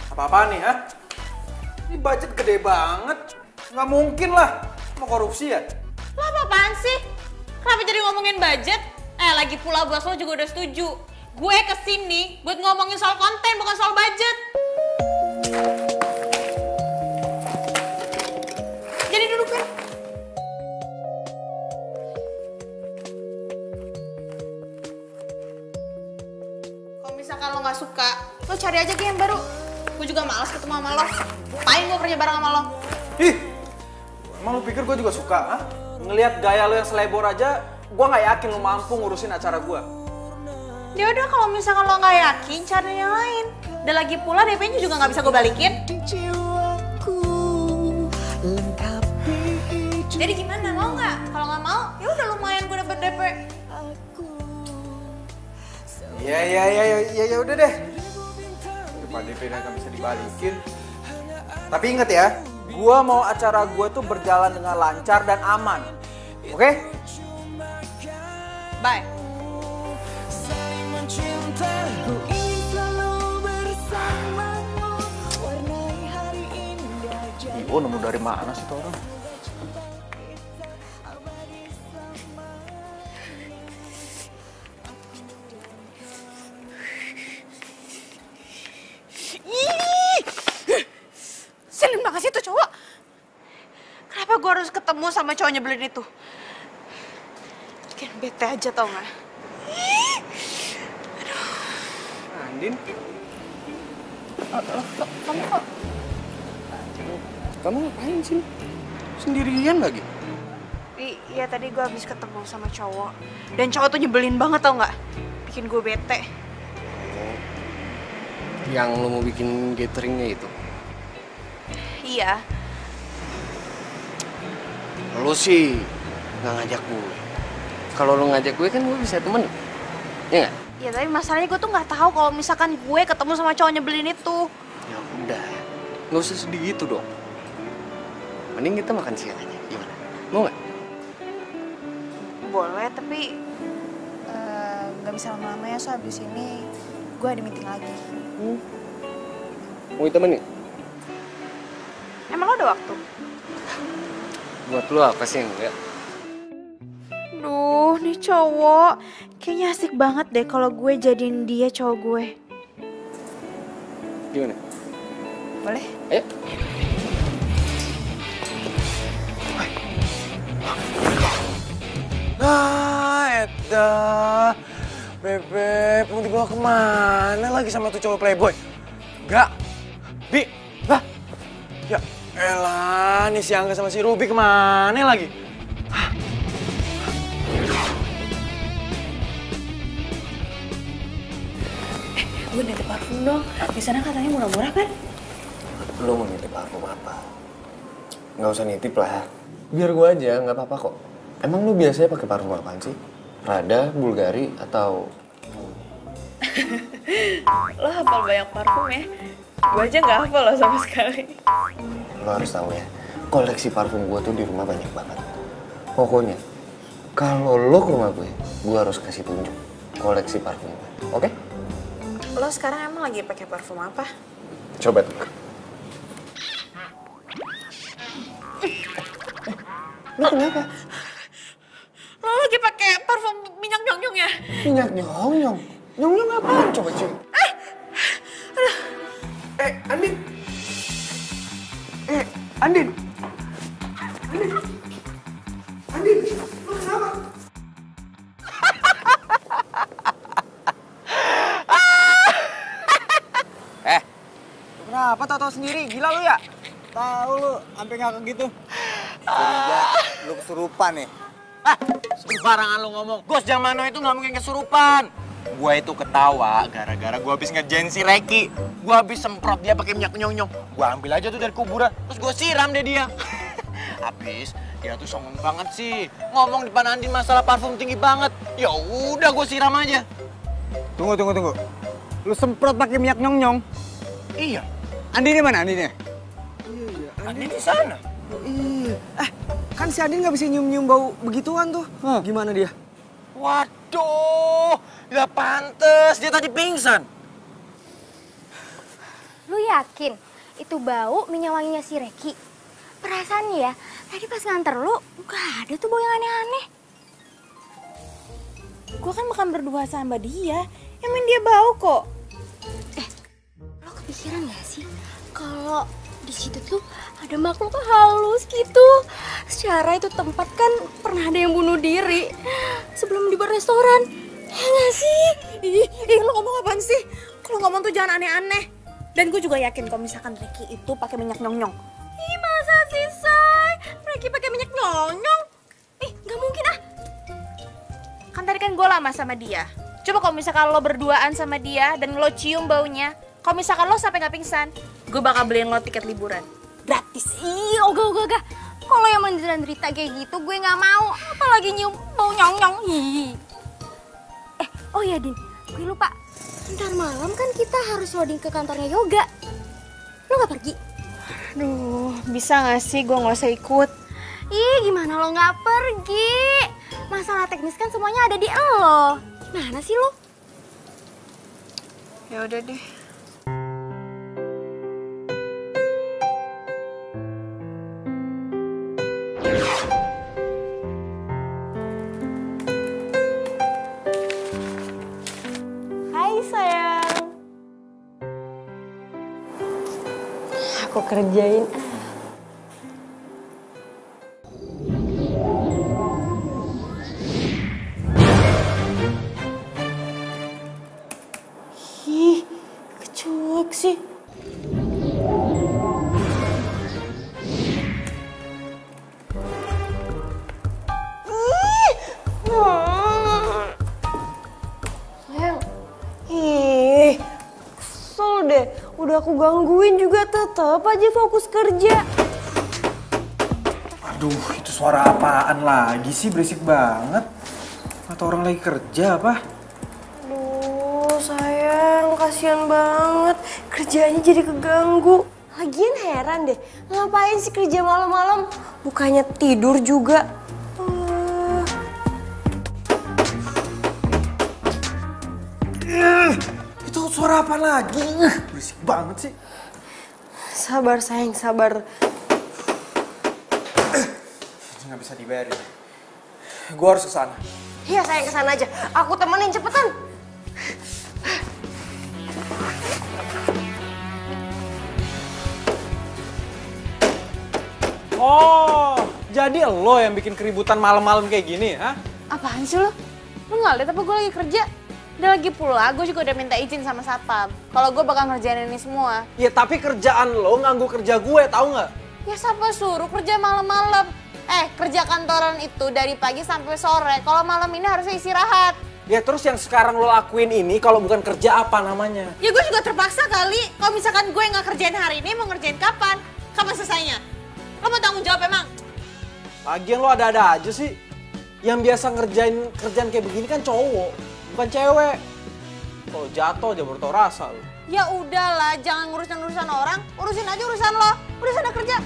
Speaker 11: Apa-apaan nih, ha? Ini budget gede banget. Nggak mungkin lah. Mau korupsi ya?
Speaker 1: Lo apa-apaan sih? Kenapa jadi ngomongin budget? Eh, lagi pula bos lo juga udah setuju. Gue ke sini buat ngomongin soal konten, bukan soal budget. Misalkan lo nggak suka, lo cari aja game baru. Gue juga males ketemu sama lo. Ngapain gue kerja bareng sama lo?
Speaker 11: Ih, emang lu pikir gue juga suka, ha? Ngelihat gaya lu yang selebor aja, gue nggak yakin lu mampu ngurusin acara gue.
Speaker 1: Ya udah kalau misalkan lo nggak yakin, cari yang lain. Dan lagi pula DP-nya juga nggak bisa gue balikin. Jadi gimana? Mau nggak? Kalau nggak mau, ya udah lumayan gue dapet DP.
Speaker 12: Aku
Speaker 11: Iya, iya, iya, iya, iya, ya udah deh. Daripada DP nggak bisa dibalikin. Tapi inget ya, gua mau acara gua tuh berjalan dengan lancar dan aman. Oke?
Speaker 1: Bye.
Speaker 12: indah jadi
Speaker 11: Ibu nemu dari mana sih tuh orang?
Speaker 7: Ketemu sama cowok nyebelin itu? Bikin bete aja tau gak?
Speaker 11: Andin?
Speaker 3: Kamu ngapain sih? Sendirian lagi?
Speaker 7: Iya tadi gue habis ketemu sama cowok. Dan cowok tuh nyebelin banget tau gak? Bikin gue bete.
Speaker 10: Yang lo mau bikin cateringnya itu.
Speaker 7: Iya.
Speaker 10: Lo sih nggak ngajak gue. Kalau lo ngajak gue kan gue bisa temen. Ya nggak?
Speaker 7: Ya tapi masalahnya gue tuh nggak tahu kalau misalkan gue ketemu sama cowok nyebelin itu.
Speaker 10: Ya udah, nggak usah sedih gitu dong. Mending kita makan siang aja, gimana? Mau nggak?
Speaker 7: Boleh tapi eh, nggak bisa lama-lama ya so abis ini gue ada meeting lagi.
Speaker 10: Mau ditemenin?
Speaker 7: Emang lo ada waktu?
Speaker 14: Buat lu apa sih enggak?
Speaker 7: Duh, nih cowok. Kayaknya asik banget deh kalau gue jadiin dia cowok gue.
Speaker 14: Gimana?
Speaker 7: Boleh?
Speaker 14: Ayo.
Speaker 3: Nah, Eta. Bebek, mau dibawa ke mana lagi sama tuh cowok playboy? Enggak. Bi, lah. Ya elah, nih si Angga sama si Ruby ke mana lagi?
Speaker 7: Gue nitip parfum dong. Di sana katanya murah-murah kan?
Speaker 14: Lu mau nitip parfum apa? Nggak usah nitip lah. Biar gua aja, nggak apa-apa kok. Emang lu biasanya pakai parfum apaan sih? Prada, Bulgari, atau
Speaker 7: Lo hafal banyak parfum ya? Gue aja nggak hafal loh sama sekali.
Speaker 14: lo harus tahu ya, koleksi parfum gua tuh di rumah banyak banget. Pokoknya, kalau lo ke rumah gue, gua harus kasih tunjuk koleksi parfum gue. Oke?
Speaker 7: Lo sekarang emang lagi pakai parfum apa?
Speaker 14: Coba tuh. Lo kenapa?
Speaker 7: Lo lagi pakai parfum minyak nyong-nyong ya?
Speaker 14: Minyak nyong-nyong. Nyong-nyong apaan? Coba cium.
Speaker 3: Eh, Andin. Eh, Andin. Andin. Andin, lu kenapa?
Speaker 6: Eh, kenapa tau-tau sendiri? Gila lu ya? Tahu lu, sampai ngakak gitu. Curiga lu kesurupan nih.
Speaker 3: Ah, sembarangan lu ngomong. Gos Jamano itu nggak mungkin kesurupan. Gua itu ketawa gara-gara gua habis ngerjain si Reki. Gua habis semprot dia pakai minyak nyong-nyong. Gua ambil aja tuh dari kuburan, terus gua siram deh dia. habis dia tuh songong banget sih. Ngomong depan Andin masalah parfum tinggi banget. Ya udah gua siram aja.
Speaker 6: Tunggu, tunggu, tunggu. Lu semprot pakai minyak nyong-nyong.
Speaker 3: Iya.
Speaker 6: Andi di mana Andinya?
Speaker 3: Andin di sana.
Speaker 6: Iya. Eh, kan si Andin nggak bisa nyium-nyium bau begituan tuh. Gimana dia?
Speaker 3: Waduh, nggak pantes dia tadi pingsan.
Speaker 8: Lu yakin itu bau minyak wanginya si Reki? Perasaan ya, tadi pas nganter lu gak ada tuh bau yang aneh-aneh.
Speaker 7: Gue kan makan berdua sama dia. Emang dia bau kok.
Speaker 8: Lo kepikiran gak sih kalau di situ tuh ada makhluk halus gitu. Secara itu tempat kan pernah ada yang bunuh diri sebelum di restoran. Ya gak sih?
Speaker 7: Ih, ih lo ngomong apaan sih? Kalau ngomong tuh jangan aneh-aneh. Dan gue juga yakin kalau misalkan Ricky itu pakai minyak nyong-nyong.
Speaker 8: Ih masa sih say? Reki pakai minyak nyonyong?
Speaker 7: Ih, nggak mungkin ah. Kan tadi kan gue lama sama dia. Coba kalau misalkan lo berduaan sama dia dan lo cium baunya, kalau misalkan lo sampai nggak pingsan, gue bakal beliin lo tiket liburan. Gratis.
Speaker 8: Ih, ogah ogah ogah. Kalau yang menderita kayak gitu gue nggak mau. Apalagi nyium bau nyong-nyong. Ih. Eh, oh ya Din, gue lupa. Ntar malam kan kita harus loading ke kantornya Yoga. Lo nggak pergi?
Speaker 7: Aduh, bisa nggak sih gue nggak usah ikut?
Speaker 8: Ih, gimana lo nggak pergi? Masalah teknis kan semuanya ada di lo. Gimana sih lo?
Speaker 7: Ya udah deh.
Speaker 4: Kerjain. Ih, kecuek sih. Udah aku gangguin tetep aja fokus kerja.
Speaker 3: Aduh, itu suara apaan lagi sih? Berisik banget. Atau orang lagi kerja apa?
Speaker 4: Aduh, sayang, kasihan banget. Kerjanya jadi keganggu. Lagian heran deh, ngapain sih kerja malam-malam? Bukannya tidur juga. Eh,
Speaker 3: Eh, itu suara apa lagi? Eh, Berisik banget sih.
Speaker 4: Sabar sayang, sabar.
Speaker 15: nggak bisa dibayarin. Gue harus ke sana.
Speaker 4: Iya sayang ke sana aja. Aku temenin cepetan.
Speaker 11: Oh, jadi lo yang bikin keributan malam-malam kayak gini, ha?
Speaker 7: Apaan sih lo? Lo nggak liat apa gue lagi kerja? Udah lagi pula, gue juga udah minta izin sama satpam. Kalau gue bakal ngerjain ini semua.
Speaker 11: Ya tapi kerjaan lo nganggu kerja gue, tahu nggak?
Speaker 7: Ya siapa suruh kerja malam-malam? Eh, kerja kantoran itu dari pagi sampai sore. Kalau malam ini harusnya istirahat.
Speaker 11: Ya terus yang sekarang lo lakuin ini kalau bukan kerja apa namanya?
Speaker 7: Ya gue juga terpaksa kali. Kalau misalkan gue nggak kerjain hari ini, mau ngerjain kapan? Kapan selesainya? Lo mau tanggung jawab emang?
Speaker 11: Lagian lo ada-ada aja sih. Yang biasa ngerjain kerjaan kayak begini kan cowok, bukan cewek. Kalau jatuh aja baru tau rasa lo.
Speaker 7: Ya udahlah, jangan ngurusin urusan orang, urusin aja urusan lo. Udah sana kerja.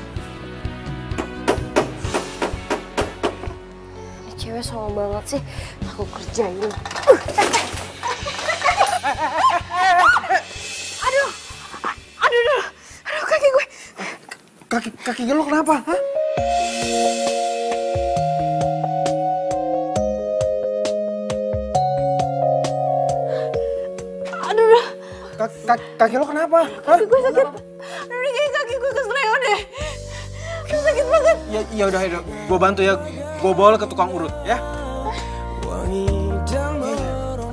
Speaker 4: Ini cewek sama banget sih. Aku kerjain.
Speaker 11: Aduh, aduh, aduh, aduh kaki gue. Kaki kaki lo kenapa? Hah? Kaki, lo kenapa?
Speaker 7: Kaki gue sakit. Ini kayak kaki gue kesleo deh. Aduh, sakit banget.
Speaker 11: Ya, ya udah, udah. Gue bantu ya. Gue bawa ke tukang urut, ya.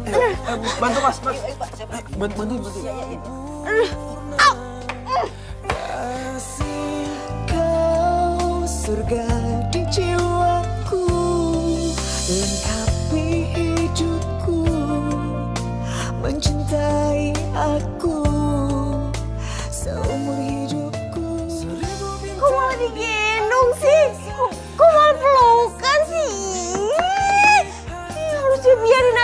Speaker 11: Eh, eh, bantu mas, mas. Eh, bantu, bantu, bantu.
Speaker 12: Kasih kau surga di jiwaku Lengkapi hidupku Mencintai aku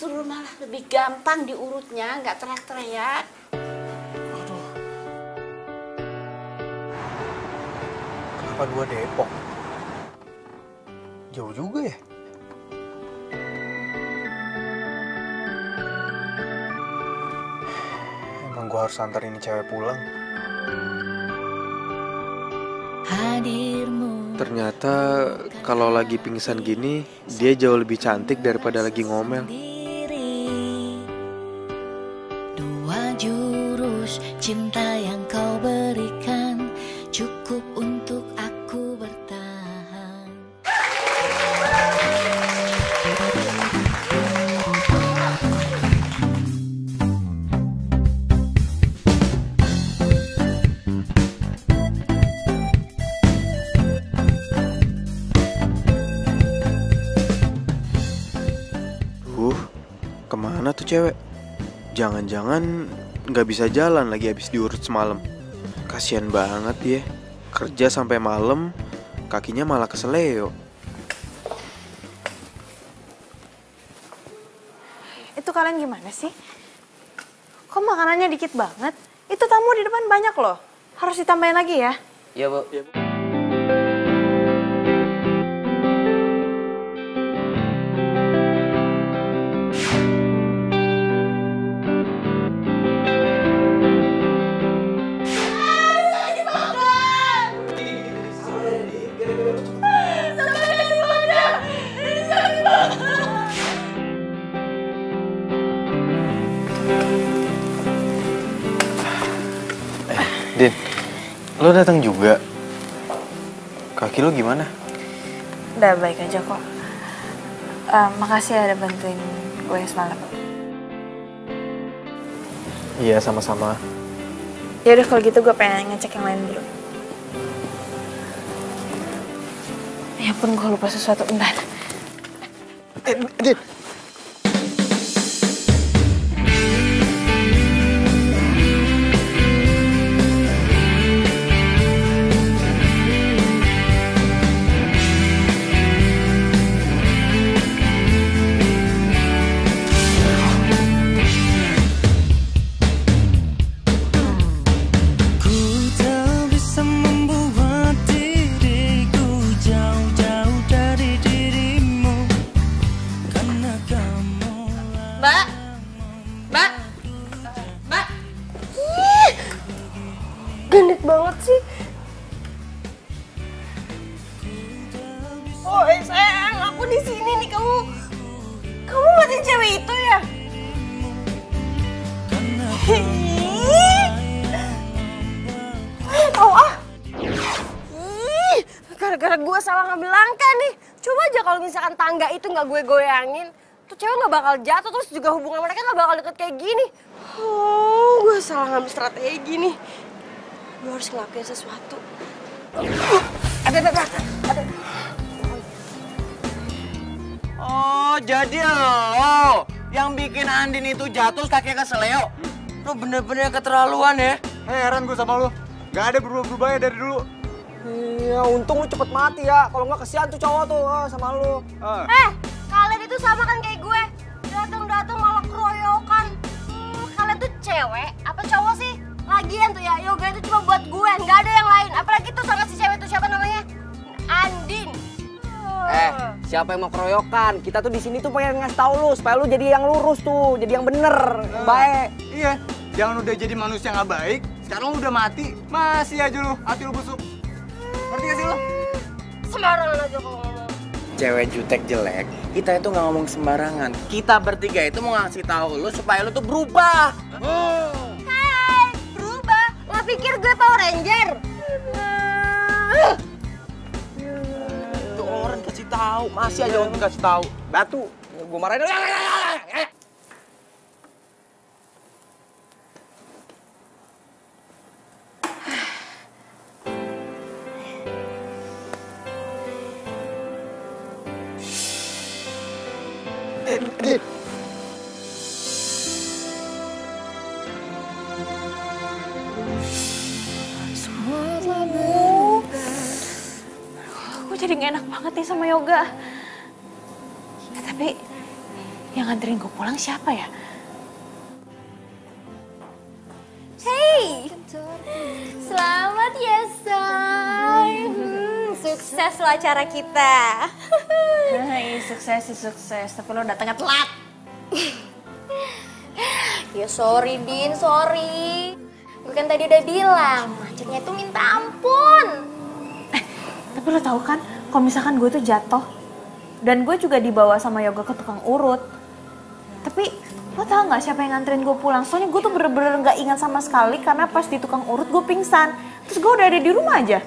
Speaker 16: justru malah lebih gampang diurutnya, nggak teriak-teriak.
Speaker 15: Kenapa dua Depok? Jauh juga ya? Emang gua harus antar ini cewek pulang.
Speaker 12: Hadirmu
Speaker 17: Ternyata kalau lagi pingsan gini, dia jauh lebih cantik daripada lagi ngomel. Jangan-jangan nggak bisa jalan lagi habis diurut semalam. Kasian banget dia. Kerja sampai malam, kakinya malah keseleo.
Speaker 18: Itu kalian gimana sih? Kok makanannya dikit banget? Itu tamu di depan banyak loh. Harus ditambahin lagi ya.
Speaker 19: Iya, Bu.
Speaker 17: Din,
Speaker 18: baik aja kok. Eh, makasih ya udah bantuin gue semalam.
Speaker 17: Iya, sama-sama.
Speaker 18: Ya udah kalau gitu gue pengen ngecek yang lain dulu. Ya ampun gue lupa sesuatu bentar.
Speaker 17: Eh, Din.
Speaker 4: Bakal jatuh terus juga hubungan mereka nggak bakal deket kayak gini. Oh, gue salah ngambil strategi nih. Gue harus ngelakuin sesuatu. Ada, ada, ada.
Speaker 3: Oh, jadi lo yang bikin Andin itu jatuh kakinya keseleo. Lo bener-bener keterlaluan ya.
Speaker 10: Eh, heran gue sama lu. Gak ada berubah-berubah ya dari dulu.
Speaker 9: Iya, untung lu cepet mati ya. Kalau nggak kesian tuh cowok tuh ah, sama lu.
Speaker 10: Ah.
Speaker 4: Eh, kalian itu sama kan kayak cewek apa cowok sih? Lagian tuh ya, yoga itu cuma buat gue, nggak ada yang lain. Apalagi tuh sama si cewek itu siapa namanya? Andin.
Speaker 9: Eh, siapa yang mau keroyokan? Kita tuh di sini tuh pengen ngasih tahu lu supaya lu jadi yang lurus tuh, jadi yang bener, yang baik.
Speaker 10: Iya, jangan udah jadi manusia nggak baik. Sekarang lu udah mati, masih aja lu hati lu busuk. Ngerti gak sih lu?
Speaker 4: Sembarangan aja kalau ngomong.
Speaker 3: Cewek jutek jelek, kita itu nggak ngomong sembarangan. Kita bertiga itu mau ngasih tahu lu supaya lu tuh berubah.
Speaker 4: Hai, berubah. Lo pikir gue Power Ranger?
Speaker 3: Itu orang kasih tahu, masih aja orang kasih tahu.
Speaker 9: Batu, gue marahin
Speaker 7: yoga. Eh, tapi yang nganterin gue pulang siapa ya?
Speaker 8: Hey, selamat ya say. Hmm, sukses lo acara kita.
Speaker 7: Nah, iya sukses sih sukses, tapi lo datangnya telat.
Speaker 8: ya sorry Din, sorry. Gue kan tadi udah bilang, macetnya tuh minta ampun.
Speaker 7: Tapi lo tahu kan, kalau misalkan gue tuh jatuh dan gue juga dibawa sama yoga ke tukang urut. Tapi lo tau nggak siapa yang nganterin gue pulang? Soalnya gue tuh bener-bener nggak ingat sama sekali karena pas di tukang urut gue pingsan. Terus gue udah ada di rumah aja.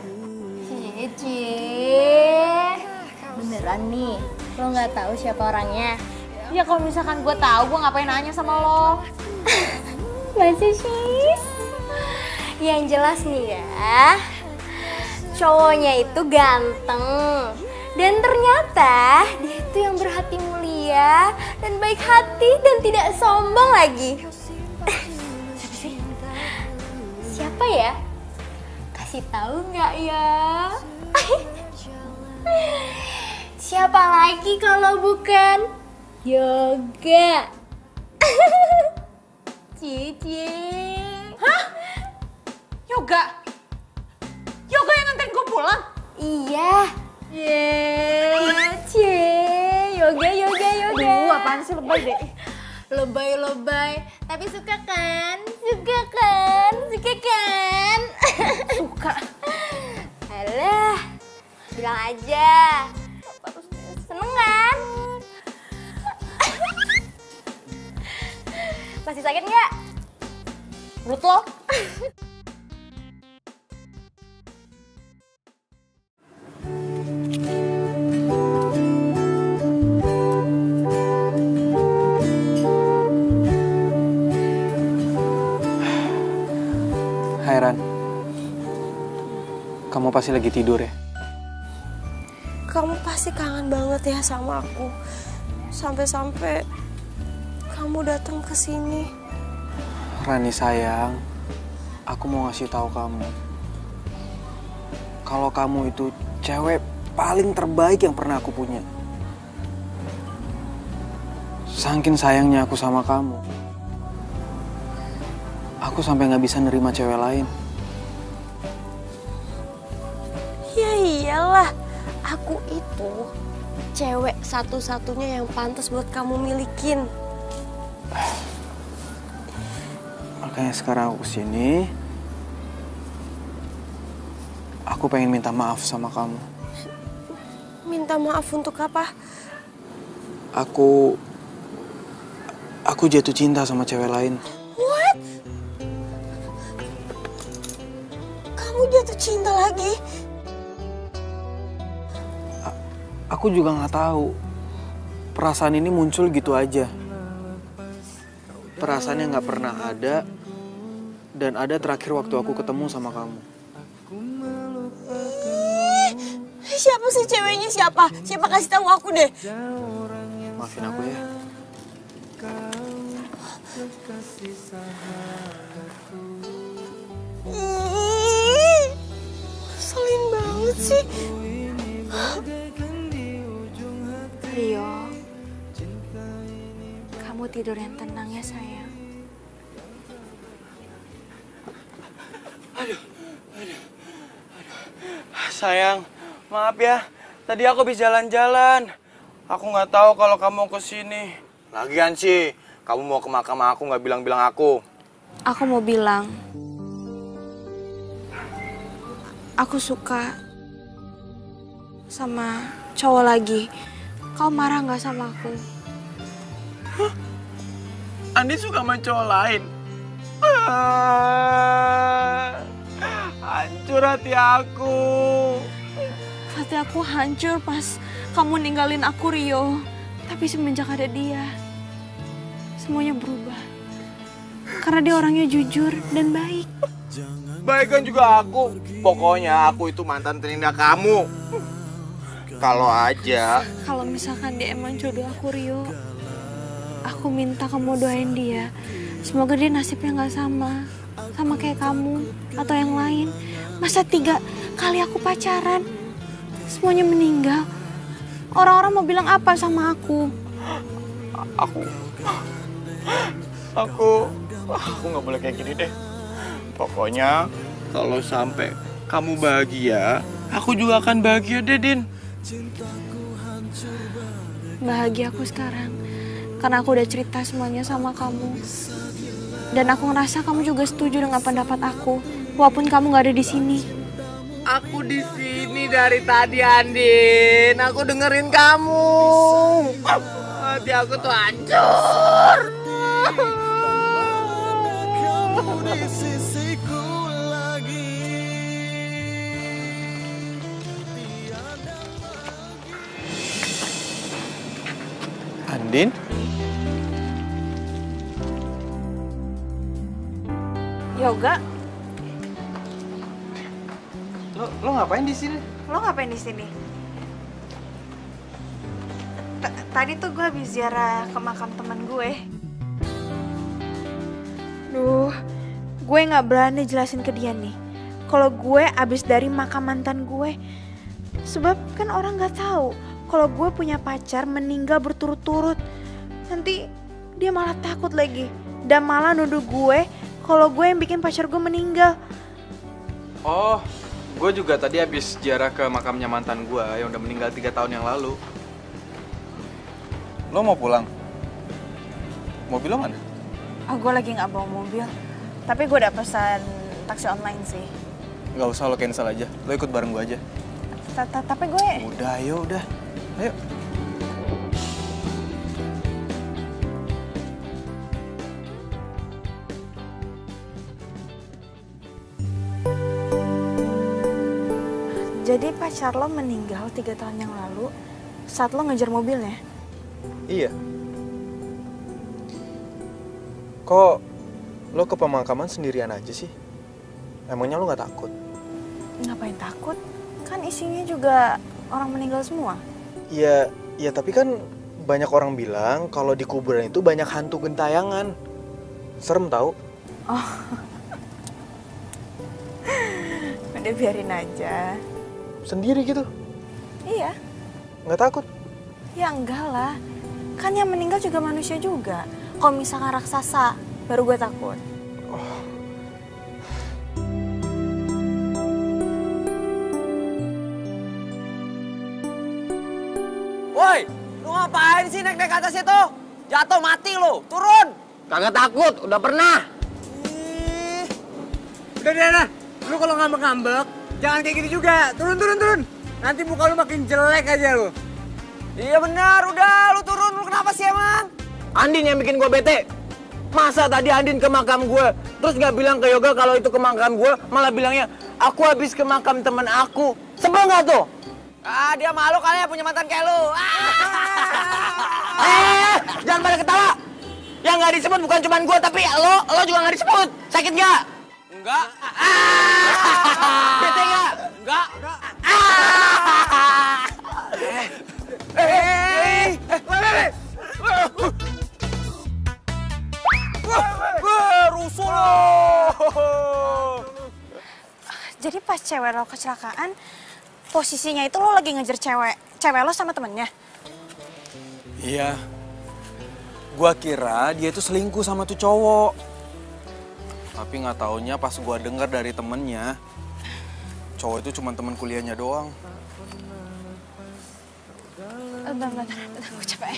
Speaker 8: Cie, beneran nih, lo nggak tahu siapa orangnya?
Speaker 7: Ya kalau misalkan gue tahu, gue ngapain nanya sama lo?
Speaker 8: Masa sih? Yang jelas nih ya, cowoknya itu ganteng. Dan ternyata dia itu yang berhati mulia dan baik hati dan tidak sombong lagi. Siapa sih? Siapa ya? Kasih tahu nggak ya? Siapa lagi kalau bukan Yoga? Cici.
Speaker 7: Hah? Yoga? Yoga yang nganterin gue pulang?
Speaker 8: Iya. Yeay, cie, yoga, yoga, yoga.
Speaker 7: Aduh, apaan sih lebay deh.
Speaker 8: Lebay, lebay. Tapi suka kan? Suka kan? Suka kan?
Speaker 7: Suka.
Speaker 8: Alah, bilang aja. Seneng kan? Masih sakit nggak? Perut lo?
Speaker 11: Pasti lagi tidur ya?
Speaker 4: Kamu pasti kangen banget ya sama aku. Sampai-sampai kamu datang ke sini.
Speaker 11: Rani sayang, aku mau ngasih tahu kamu. Kalau kamu itu cewek paling terbaik yang pernah aku punya. Saking sayangnya aku sama kamu. Aku sampai nggak bisa nerima cewek lain.
Speaker 4: Itu cewek satu-satunya yang pantas buat kamu milikin.
Speaker 11: Makanya sekarang aku ke sini Aku pengen minta maaf sama kamu.
Speaker 4: Minta maaf untuk apa?
Speaker 11: Aku aku jatuh cinta sama cewek lain. Aku juga nggak tahu. Perasaan ini muncul gitu aja. Perasaan yang nggak pernah ada dan ada terakhir waktu aku ketemu sama kamu.
Speaker 4: Siapa sih ceweknya siapa? Siapa kasih tahu aku deh.
Speaker 11: Maafin aku ya.
Speaker 4: Ih, Selin banget sih.
Speaker 7: Rio, kamu tidur yang tenang ya sayang.
Speaker 3: Sayang, maaf ya. Tadi aku habis jalan-jalan. Aku nggak tahu kalau kamu ke sini. Lagian sih, kamu mau ke makam aku nggak bilang-bilang aku.
Speaker 7: Aku mau bilang, aku suka sama cowok lagi. Kau marah nggak sama aku?
Speaker 3: Andi suka sama cowok lain. Ah, Hancur hati aku.
Speaker 7: Hati aku hancur pas kamu ninggalin aku Rio. Tapi semenjak ada dia, semuanya berubah. Karena dia orangnya jujur dan baik.
Speaker 3: Baik kan juga aku. Pokoknya aku itu mantan terindah kamu. Kalau aja
Speaker 7: Kalau misalkan dia emang jodoh aku Rio, aku minta kamu doain dia. Semoga dia nasibnya nggak sama, sama kayak kamu atau yang lain. Masa tiga kali aku pacaran, semuanya meninggal. Orang-orang mau bilang apa sama aku?
Speaker 3: aku aku aku nggak boleh kayak gini deh pokoknya kalau sampai kamu bahagia aku juga akan bahagia deh din
Speaker 7: Bahagia aku sekarang, karena aku udah cerita semuanya sama kamu. Dan aku ngerasa kamu juga setuju dengan pendapat aku, walaupun kamu nggak ada di sini.
Speaker 3: aku di sini dari tadi Andin aku dengerin kamu hati aku tuh hancur
Speaker 11: Andin?
Speaker 7: Yoga,
Speaker 11: Lo lo ngapain di sini?
Speaker 7: lo ngapain di sini? T- Tadi tuh gue habis ziarah ke makam teman gue. Duh, gue nggak berani jelasin ke dia nih. Kalau gue abis dari makam mantan gue, sebab kan orang nggak tahu kalau gue punya pacar meninggal berturut-turut. Nanti dia malah takut lagi dan malah nuduh gue kalau gue yang bikin pacar gue meninggal.
Speaker 11: Oh, gue juga tadi habis ziarah ke makamnya mantan gue yang udah meninggal tiga tahun yang lalu. Lo mau pulang? Mobil lo mana?
Speaker 7: Oh, gue lagi nggak bawa mobil. Tapi gue udah pesan taksi online sih.
Speaker 11: Gak usah lo cancel aja. Lo ikut bareng gue aja.
Speaker 7: Ta- ta- Tapi gue
Speaker 11: Udah, ayo udah. Ayo.
Speaker 7: jadi pacar lo meninggal tiga tahun yang lalu saat lo ngejar mobilnya.
Speaker 11: Iya. Kok lo ke pemakaman sendirian aja sih? Emangnya lo gak takut?
Speaker 7: Ngapain takut? Kan isinya juga orang meninggal semua.
Speaker 11: Iya, ya tapi kan banyak orang bilang kalau di kuburan itu banyak hantu gentayangan. Serem tau?
Speaker 7: Oh. Udah biarin aja.
Speaker 11: Sendiri gitu.
Speaker 7: Iya.
Speaker 11: Nggak takut?
Speaker 7: Ya enggak lah. Kan yang meninggal juga manusia juga. Kalau misalkan raksasa, baru gue takut.
Speaker 9: Woi, ngapain sih naik-naik ke atas itu? Jatuh mati lu, turun. Kagak takut, udah pernah.
Speaker 3: udah deh nah lu kalau ngambek-ngambek
Speaker 10: jangan kayak gitu juga. Turun, turun, turun. Nanti muka lu makin jelek aja lu.
Speaker 3: Iya benar, udah lu turun, lu kenapa sih emang? Andin yang bikin gue bete. Masa tadi Andin ke makam gue, terus nggak bilang ke Yoga kalau itu ke makam gue, malah bilangnya aku habis ke makam temen aku. Sebel nggak tuh? Ah, dia malu kali ya punya mantan kayak lu. Eh, jangan pada ketawa. Yang nggak disebut bukan cuma gue, tapi lo, lo juga nggak disebut. Sakit nggak? Enggak. Bete nggak? Enggak. Eh, eh, eh, Wah, rusuh lo.
Speaker 7: Jadi pas cewek lo kecelakaan, posisinya itu lo lagi ngejar cewek, cewek lo sama temennya.
Speaker 11: Iya. Gua kira dia itu selingkuh sama tuh cowok. Tapi nggak taunya pas gua denger dari temennya, cowok itu cuma teman kuliahnya doang.
Speaker 7: Bentar, bentar, bentar, gue capek.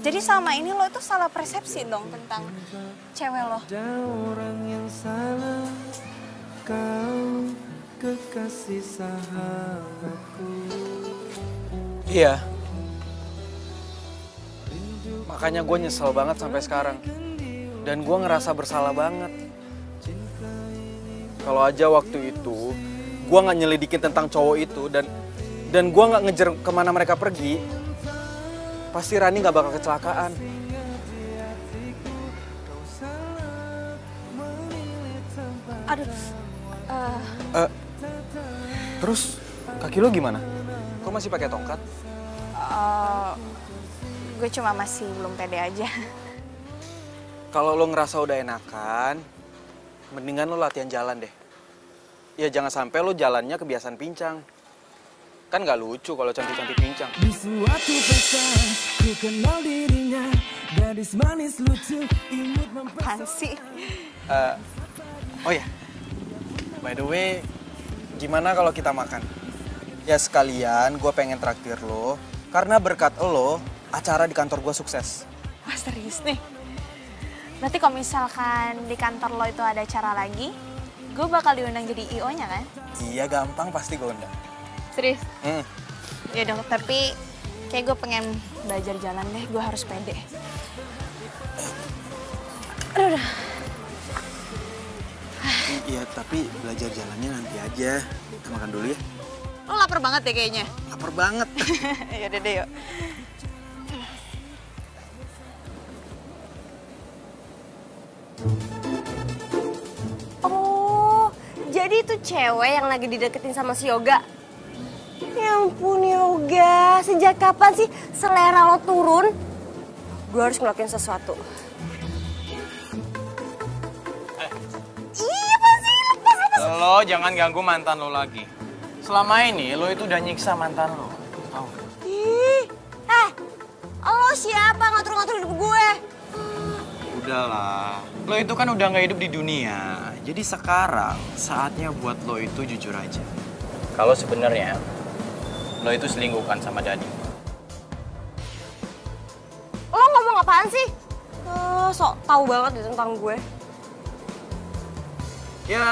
Speaker 7: Jadi selama ini lo itu salah persepsi dong tentang cewek lo.
Speaker 1: Ada orang yang salah Kau kekasih sahabatku
Speaker 11: Iya. Makanya gue nyesel banget sampai sekarang. Dan gue ngerasa bersalah banget. Kalau aja waktu itu gue nggak nyelidikin tentang cowok itu dan dan gue nggak ngejar ke mana mereka pergi, pasti Rani nggak bakal kecelakaan.
Speaker 7: Aduh, eh,
Speaker 11: Eh, terus kaki lo gimana? Kok masih pakai tongkat?
Speaker 7: eh, gue cuma masih belum pede aja.
Speaker 11: Kalau lo ngerasa udah enakan, mendingan lo latihan jalan deh. Ya jangan sampai lo jalannya kebiasaan pincang. Kan nggak lucu kalau cantik-cantik pincang.
Speaker 1: Di suatu pesta Ku kenal dirinya Gadis manis lucu Imut
Speaker 7: Apaan sih?
Speaker 11: Eh, oh ya, by the way, gimana kalau kita makan? Ya sekalian, gue pengen traktir lo, karena berkat lo, acara di kantor gue sukses.
Speaker 7: Wah serius nih. Berarti kalau misalkan di kantor lo itu ada acara lagi, gue bakal diundang jadi IO-nya kan?
Speaker 11: Iya gampang pasti gue undang.
Speaker 7: Serius?
Speaker 11: Hmm.
Speaker 7: Ya dong, tapi kayak gue pengen belajar jalan deh, gue harus pede. Aduh, aduh.
Speaker 11: Iya, tapi belajar jalannya nanti aja. Kita makan dulu ya.
Speaker 7: Lo lapar banget ya kayaknya?
Speaker 11: Lapar banget.
Speaker 7: ya udah deh yuk.
Speaker 4: Oh, jadi itu cewek yang lagi dideketin sama si Yoga. Ya ampun Yoga, sejak kapan sih selera lo turun? Gue harus ngelakuin sesuatu. Iya pasti lepas lepas.
Speaker 3: Lo jangan ganggu mantan lo lagi. Selama ini lo itu udah nyiksa mantan lo. Tahu nggak?
Speaker 4: Ih, eh, lo siapa ngatur-ngatur hidup gue?
Speaker 3: Udahlah. Lo itu kan udah nggak hidup di dunia. Jadi sekarang saatnya buat lo itu jujur aja. Kalau sebenarnya lo itu selingkuhkan sama Dani.
Speaker 4: Lo ngomong apaan sih? Eh, sok tahu banget deh tentang gue.
Speaker 3: Ya,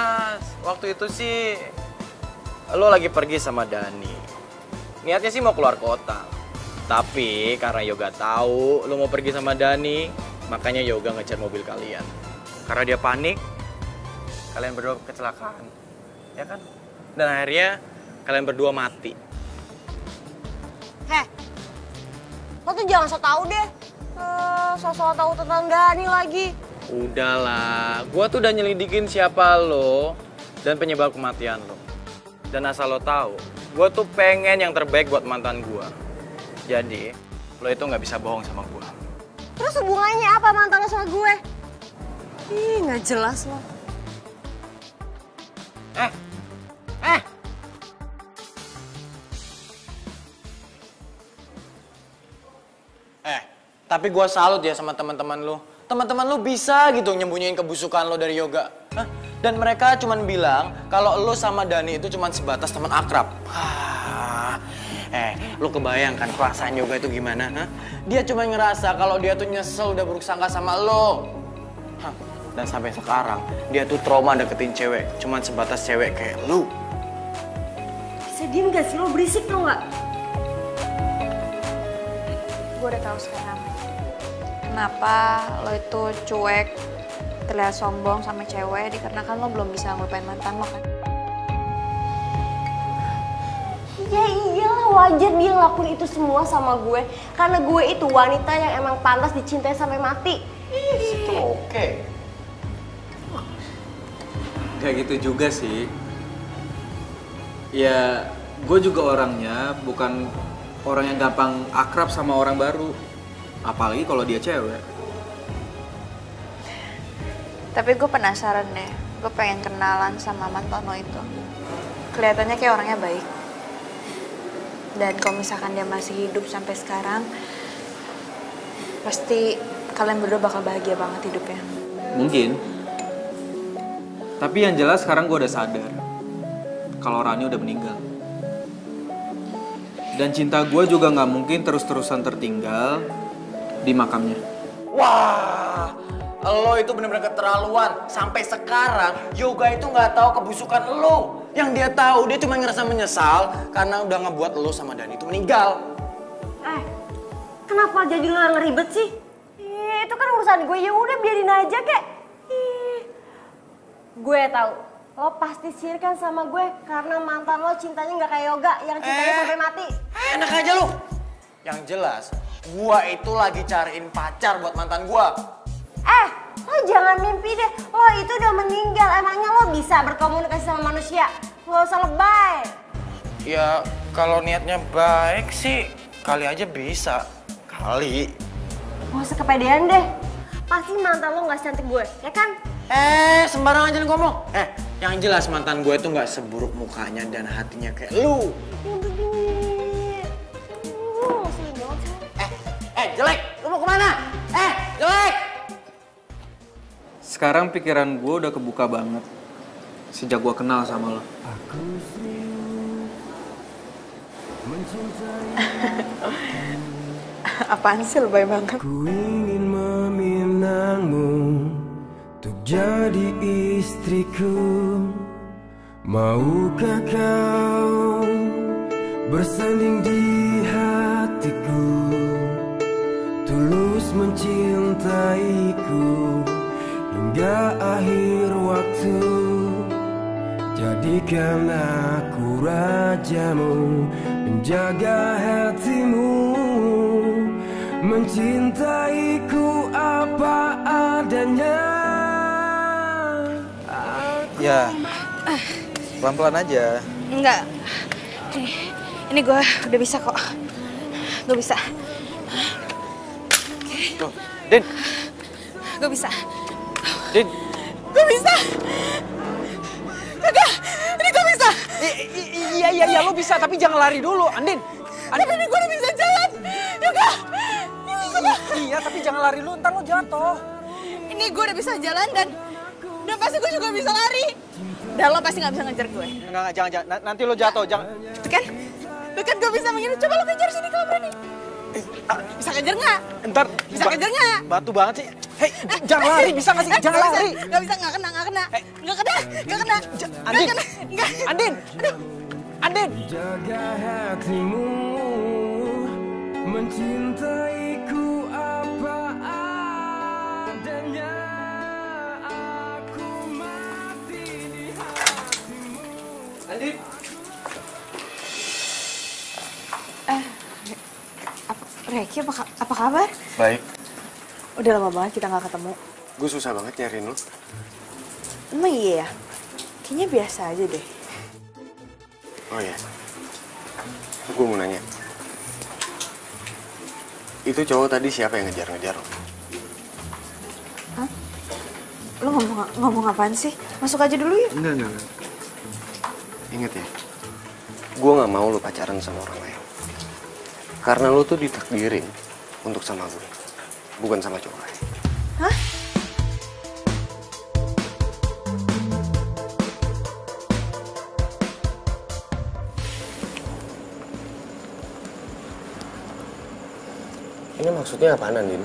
Speaker 3: waktu itu sih lo lagi pergi sama Dani. Niatnya sih mau keluar kota. Tapi karena Yoga tahu lo mau pergi sama Dani, makanya Yoga ngejar mobil kalian. Karena dia panik, kalian berdua kecelakaan. Ya kan? Dan akhirnya kalian berdua mati.
Speaker 4: Heh, lo tuh jangan sok tahu deh. Eh, sok-sok tahu tentang Dani lagi.
Speaker 3: Udahlah, gua tuh udah nyelidikin siapa lo dan penyebab kematian lo. Dan asal lo tahu, gua tuh pengen yang terbaik buat mantan gua. Jadi, lo itu nggak bisa bohong sama gua.
Speaker 4: Terus hubungannya apa mantan lo sama gue? Ih, nggak jelas lo.
Speaker 3: Eh, eh. Tapi gua salut ya sama teman-teman lo. Teman-teman lo bisa gitu nyembunyiin kebusukan lo dari yoga. Hah? Dan mereka cuman bilang kalau lo sama Dani itu cuman sebatas teman akrab. Hah. Eh, lo kebayangkan perasaan yoga itu gimana? Hah? Dia cuma ngerasa kalau dia tuh nyesel udah buruk sangka sama lo. Hah. Dan sampai sekarang dia tuh trauma deketin cewek, cuman sebatas cewek kayak lu.
Speaker 4: Bisa diem gak sih lo berisik tau gak?
Speaker 7: Gue udah tahu sekarang. Kenapa lo itu cuek, terlihat sombong sama cewek dikarenakan lo belum bisa ngelupain mantan lo kan?
Speaker 4: Ya iyalah wajar dia ngelakuin itu semua sama gue Karena gue itu wanita yang emang pantas dicintai sampai mati
Speaker 3: Oke.
Speaker 6: Gak gitu juga sih. Ya, gue juga orangnya bukan orang yang gampang akrab sama orang baru. Apalagi kalau dia cewek.
Speaker 7: Tapi gue penasaran deh, gue pengen kenalan sama mantan lo itu. Kelihatannya kayak orangnya baik. Dan kalau misalkan dia masih hidup sampai sekarang, pasti kalian berdua bakal bahagia banget hidupnya.
Speaker 6: Mungkin. Tapi yang jelas sekarang gue udah sadar. Kalau Rani udah meninggal. Dan cinta gue juga nggak mungkin terus-terusan tertinggal di makamnya.
Speaker 3: Wah, lo itu bener-bener keterlaluan. Sampai sekarang Yoga itu nggak tahu kebusukan lo. Yang dia tahu dia cuma ngerasa menyesal karena udah ngebuat lo sama Dani itu meninggal.
Speaker 4: Eh, kenapa jadi lo yang ngeribet sih? Ih, itu kan urusan gue, ya udah biarin aja kek. Ih. Gue tahu, lo pasti sirikan sama gue karena mantan lo cintanya nggak kayak yoga yang cintanya
Speaker 3: Eh.
Speaker 4: sampai mati.
Speaker 3: Enak aja lo. Yang jelas, gua itu lagi cariin pacar buat mantan gua.
Speaker 4: Eh, lo jangan mimpi deh. Lo itu udah meninggal. Emangnya lo bisa berkomunikasi sama manusia? Gak usah lebay.
Speaker 3: Ya, kalau niatnya baik sih, kali aja bisa. Kali.
Speaker 4: Gak usah kepedean deh. Pasti mantan lo gak secantik gue, ya kan?
Speaker 3: Eh, sembarangan aja ngomong. Eh, yang jelas mantan gue itu nggak seburuk mukanya dan hatinya kayak lu. Eh, jelek, lu mau ke mana? Eh, jelek!
Speaker 6: Sekarang pikiran gue udah kebuka banget. Sejak gue kenal sama lo.
Speaker 7: Apaan sih lebay banget?
Speaker 1: Ku ingin meminangmu Untuk jadi istriku Maukah kau Bersanding di hatiku Tulus mencintaiku Hingga akhir waktu Jadikan aku rajamu Menjaga hatimu Mencintaiku apa adanya
Speaker 6: Ya, pelan-pelan aja.
Speaker 7: Enggak. Ini, ini gue udah bisa kok. Gue bisa.
Speaker 3: Tuh, Din,
Speaker 7: Gue bisa.
Speaker 3: Din.
Speaker 7: Gue bisa. Enggak, ini gue bisa.
Speaker 6: Iya, iya, iya, lo bisa, tapi jangan lari dulu, Andin.
Speaker 7: Tapi ini gue udah bisa jalan. Juga.
Speaker 6: Iya, tapi jangan lari dulu, ntar lo jatuh.
Speaker 7: Ini gue udah bisa jalan dan dan pasti gue juga bisa lari. Dan lo pasti gak bisa ngejar gue.
Speaker 6: Enggak, enggak, jangan, jangan. Na- Nanti lo jatuh, jangan.
Speaker 7: Itu kan? Itu kan gue bisa mengira. Coba lo kejar sini kalau berani. Bisa kejar nggak?
Speaker 6: Ntar.
Speaker 7: Bisa kejar nggak?
Speaker 6: Batu banget sih. Hei, j- jangan lari, bisa nggak sih?
Speaker 7: Eh,
Speaker 6: Jangan
Speaker 7: bisa.
Speaker 6: lari.
Speaker 7: Nggak bisa, nggak kena, nggak kena. Nggak kena, nggak kena. Nggak
Speaker 6: Andin.
Speaker 7: kena. Nggak.
Speaker 6: Andin. Andin.
Speaker 1: Jaga hatimu Mencintaiku apa adanya Aku mati di hatimu
Speaker 6: Andin.
Speaker 7: Reki, apa, apa kabar?
Speaker 14: Baik.
Speaker 7: Udah lama banget kita nggak ketemu.
Speaker 14: Gue susah banget nyariin lo.
Speaker 7: Emang iya ya? Kayaknya biasa aja deh.
Speaker 14: Oh ya. Gue mau nanya. Itu cowok tadi siapa yang ngejar-ngejar lo?
Speaker 7: Lo ngomong, ngomong apaan sih? Masuk aja dulu yuk.
Speaker 14: Enggak, enggak, enggak. Ingat ya, gue gak mau lo pacaran sama orang lain. Karena lo tuh ditakdirin untuk sama gue, bukan sama cowok lain.
Speaker 7: Hah?
Speaker 14: Ini maksudnya apaan, Andin?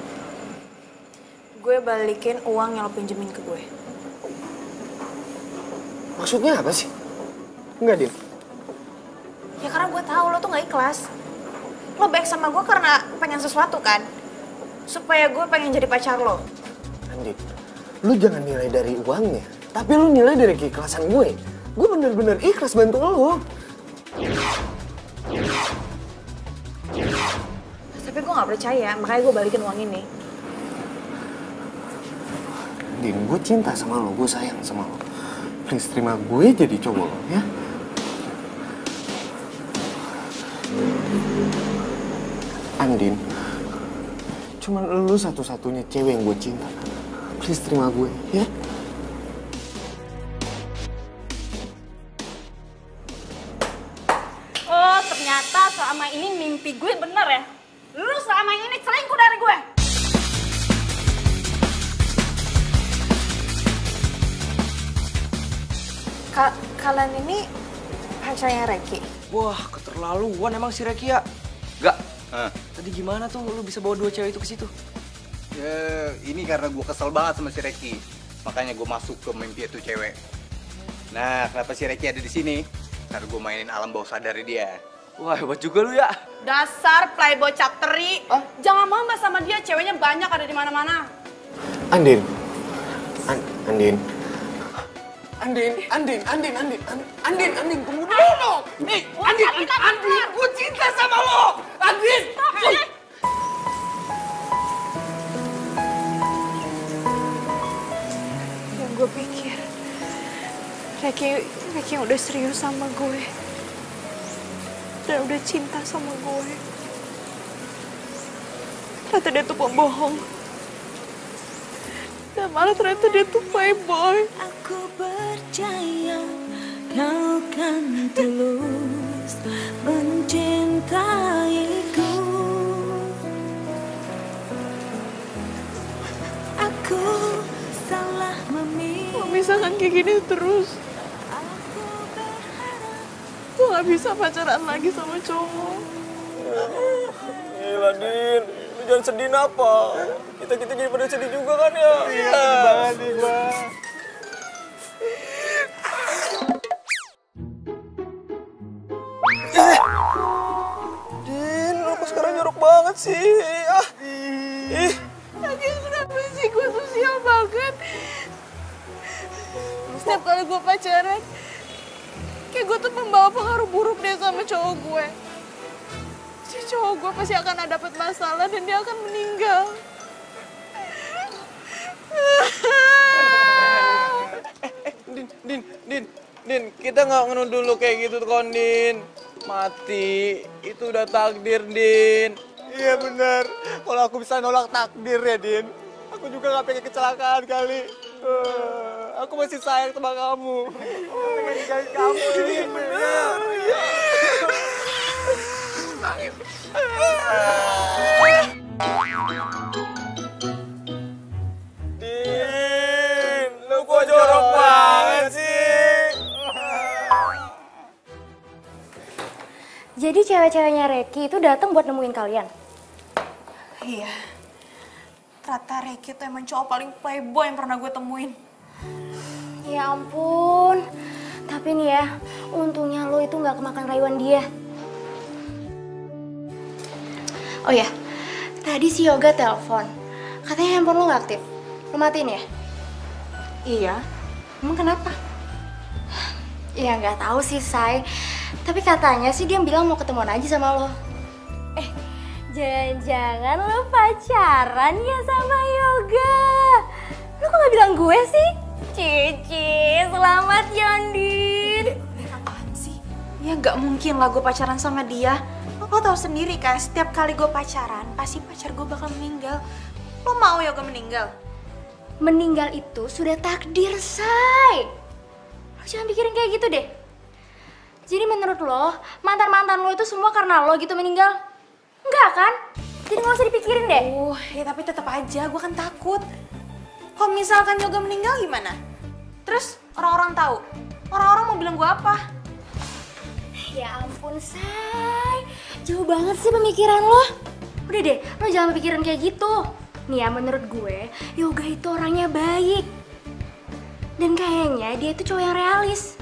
Speaker 7: gue balikin uang yang lo pinjemin ke gue.
Speaker 14: Maksudnya apa sih? Enggak, Din.
Speaker 7: Ya karena gue tahu lo tuh nggak ikhlas. Lo baik sama gue karena pengen sesuatu kan? Supaya gue pengen jadi pacar lo.
Speaker 14: Andin, lu jangan nilai dari uangnya, tapi lu nilai dari keikhlasan gue. Gue bener-bener ikhlas bantu lo.
Speaker 7: Tapi gue nggak percaya, makanya gue balikin uang ini.
Speaker 14: Din, gue cinta sama lo, gue sayang sama lo. Please terima gue jadi cowok lo, ya. Andin, cuman lu satu-satunya cewek yang gue cinta. Please terima gue, ya.
Speaker 20: Oh, ternyata selama ini mimpi gue bener ya. Lu selama ini selingkuh dari gue.
Speaker 7: Ka- kalian ini pacarnya Reki?
Speaker 9: Wah, keterlaluan emang si Reki ya. Gak. Tadi gimana tuh lu bisa bawa dua cewek itu ke situ?
Speaker 6: Ya, ini karena gue kesel banget sama si Reki. Makanya gue masuk ke mimpi itu cewek. Nah, kenapa si Reki ada di sini? Karena gue mainin alam bawah sadar dia.
Speaker 9: Wah, hebat juga lu ya.
Speaker 20: Dasar playboy capteri. Jangan mama sama dia, ceweknya banyak ada di mana-mana.
Speaker 14: Andin. An- Andin. Andin, Andin, Andin, Andin, Andin, Andin, Andin, dulu dong. Nih, Andin, Andin, Andin, gue cinta sama lo. Andin.
Speaker 7: Yang gue pikir, Reki, Reki udah serius sama gue. Dan udah cinta sama gue. Ternyata dia tuh pembohong. Dan malah ternyata dia tuh playboy.
Speaker 12: Aku percaya kau kan tulus mencintaiku
Speaker 7: misalkan kayak gini terus, gue gak bisa pacaran lagi sama cowok.
Speaker 3: Gila, Din. Lu jangan sedih apa? Kita-kita jadi pada sedih juga kan ya? Iya, sedih banget nih, Bang. Din, lu kok sekarang jorok banget sih? Ah, ih.
Speaker 7: Lagi kenapa sih gue tuh sial banget? Setiap kali gue pacaran, kayak gue tuh membawa pengaruh buruk deh sama cowok gue. Si cowok gue pasti akan ada dapet masalah dan dia akan meninggal.
Speaker 3: Din, Din, Din, Din, kita nggak ngenuduh lu kayak gitu kon, Din. Mati, itu udah takdir, Din.
Speaker 11: Iya bener. Kalau aku bisa nolak takdir ya, Din. Aku juga gak pengen kecelakaan kali. Eh, aku masih sayang sama kamu. Pengen kamu. Bener.
Speaker 3: Din, lu kok jorok banget sih?
Speaker 8: Jadi cewek-ceweknya Reki itu datang buat nemuin kalian.
Speaker 7: Iya. Ternyata Reki tuh emang cowok paling playboy yang pernah gue temuin.
Speaker 8: Ya ampun. Tapi nih ya, untungnya lo itu nggak kemakan rayuan dia. Oh ya, tadi si Yoga telepon. Katanya handphone lo nggak aktif. Lo matiin ya?
Speaker 7: Iya. Emang kenapa?
Speaker 8: Ya nggak tahu sih, Say. Tapi katanya sih dia bilang mau ketemuan aja sama lo. Eh, jangan-jangan lo pacaran ya sama Yoga? Lo kok nggak bilang gue sih? Cici, selamat ya, Andin.
Speaker 7: Apaan sih? Ya nggak mungkin lah gue pacaran sama dia. Lo, lo tau sendiri kan, setiap kali gue pacaran, pasti pacar gue bakal meninggal. Lo mau ya gue meninggal?
Speaker 8: Meninggal itu sudah takdir, Say. Lo jangan pikirin kayak gitu deh. Jadi menurut lo, mantan-mantan lo itu semua karena lo gitu meninggal? Enggak kan? Jadi nggak usah dipikirin deh.
Speaker 7: Uh, ya tapi tetap aja, gue kan takut. Kalau misalkan Yoga meninggal gimana? Terus orang-orang tahu, orang-orang mau bilang gue apa?
Speaker 8: Ya ampun, Say. Jauh banget sih pemikiran lo. Udah deh, lo jangan pikirin kayak gitu. Nih ya menurut gue, Yoga itu orangnya baik. Dan kayaknya dia itu cowok yang realis.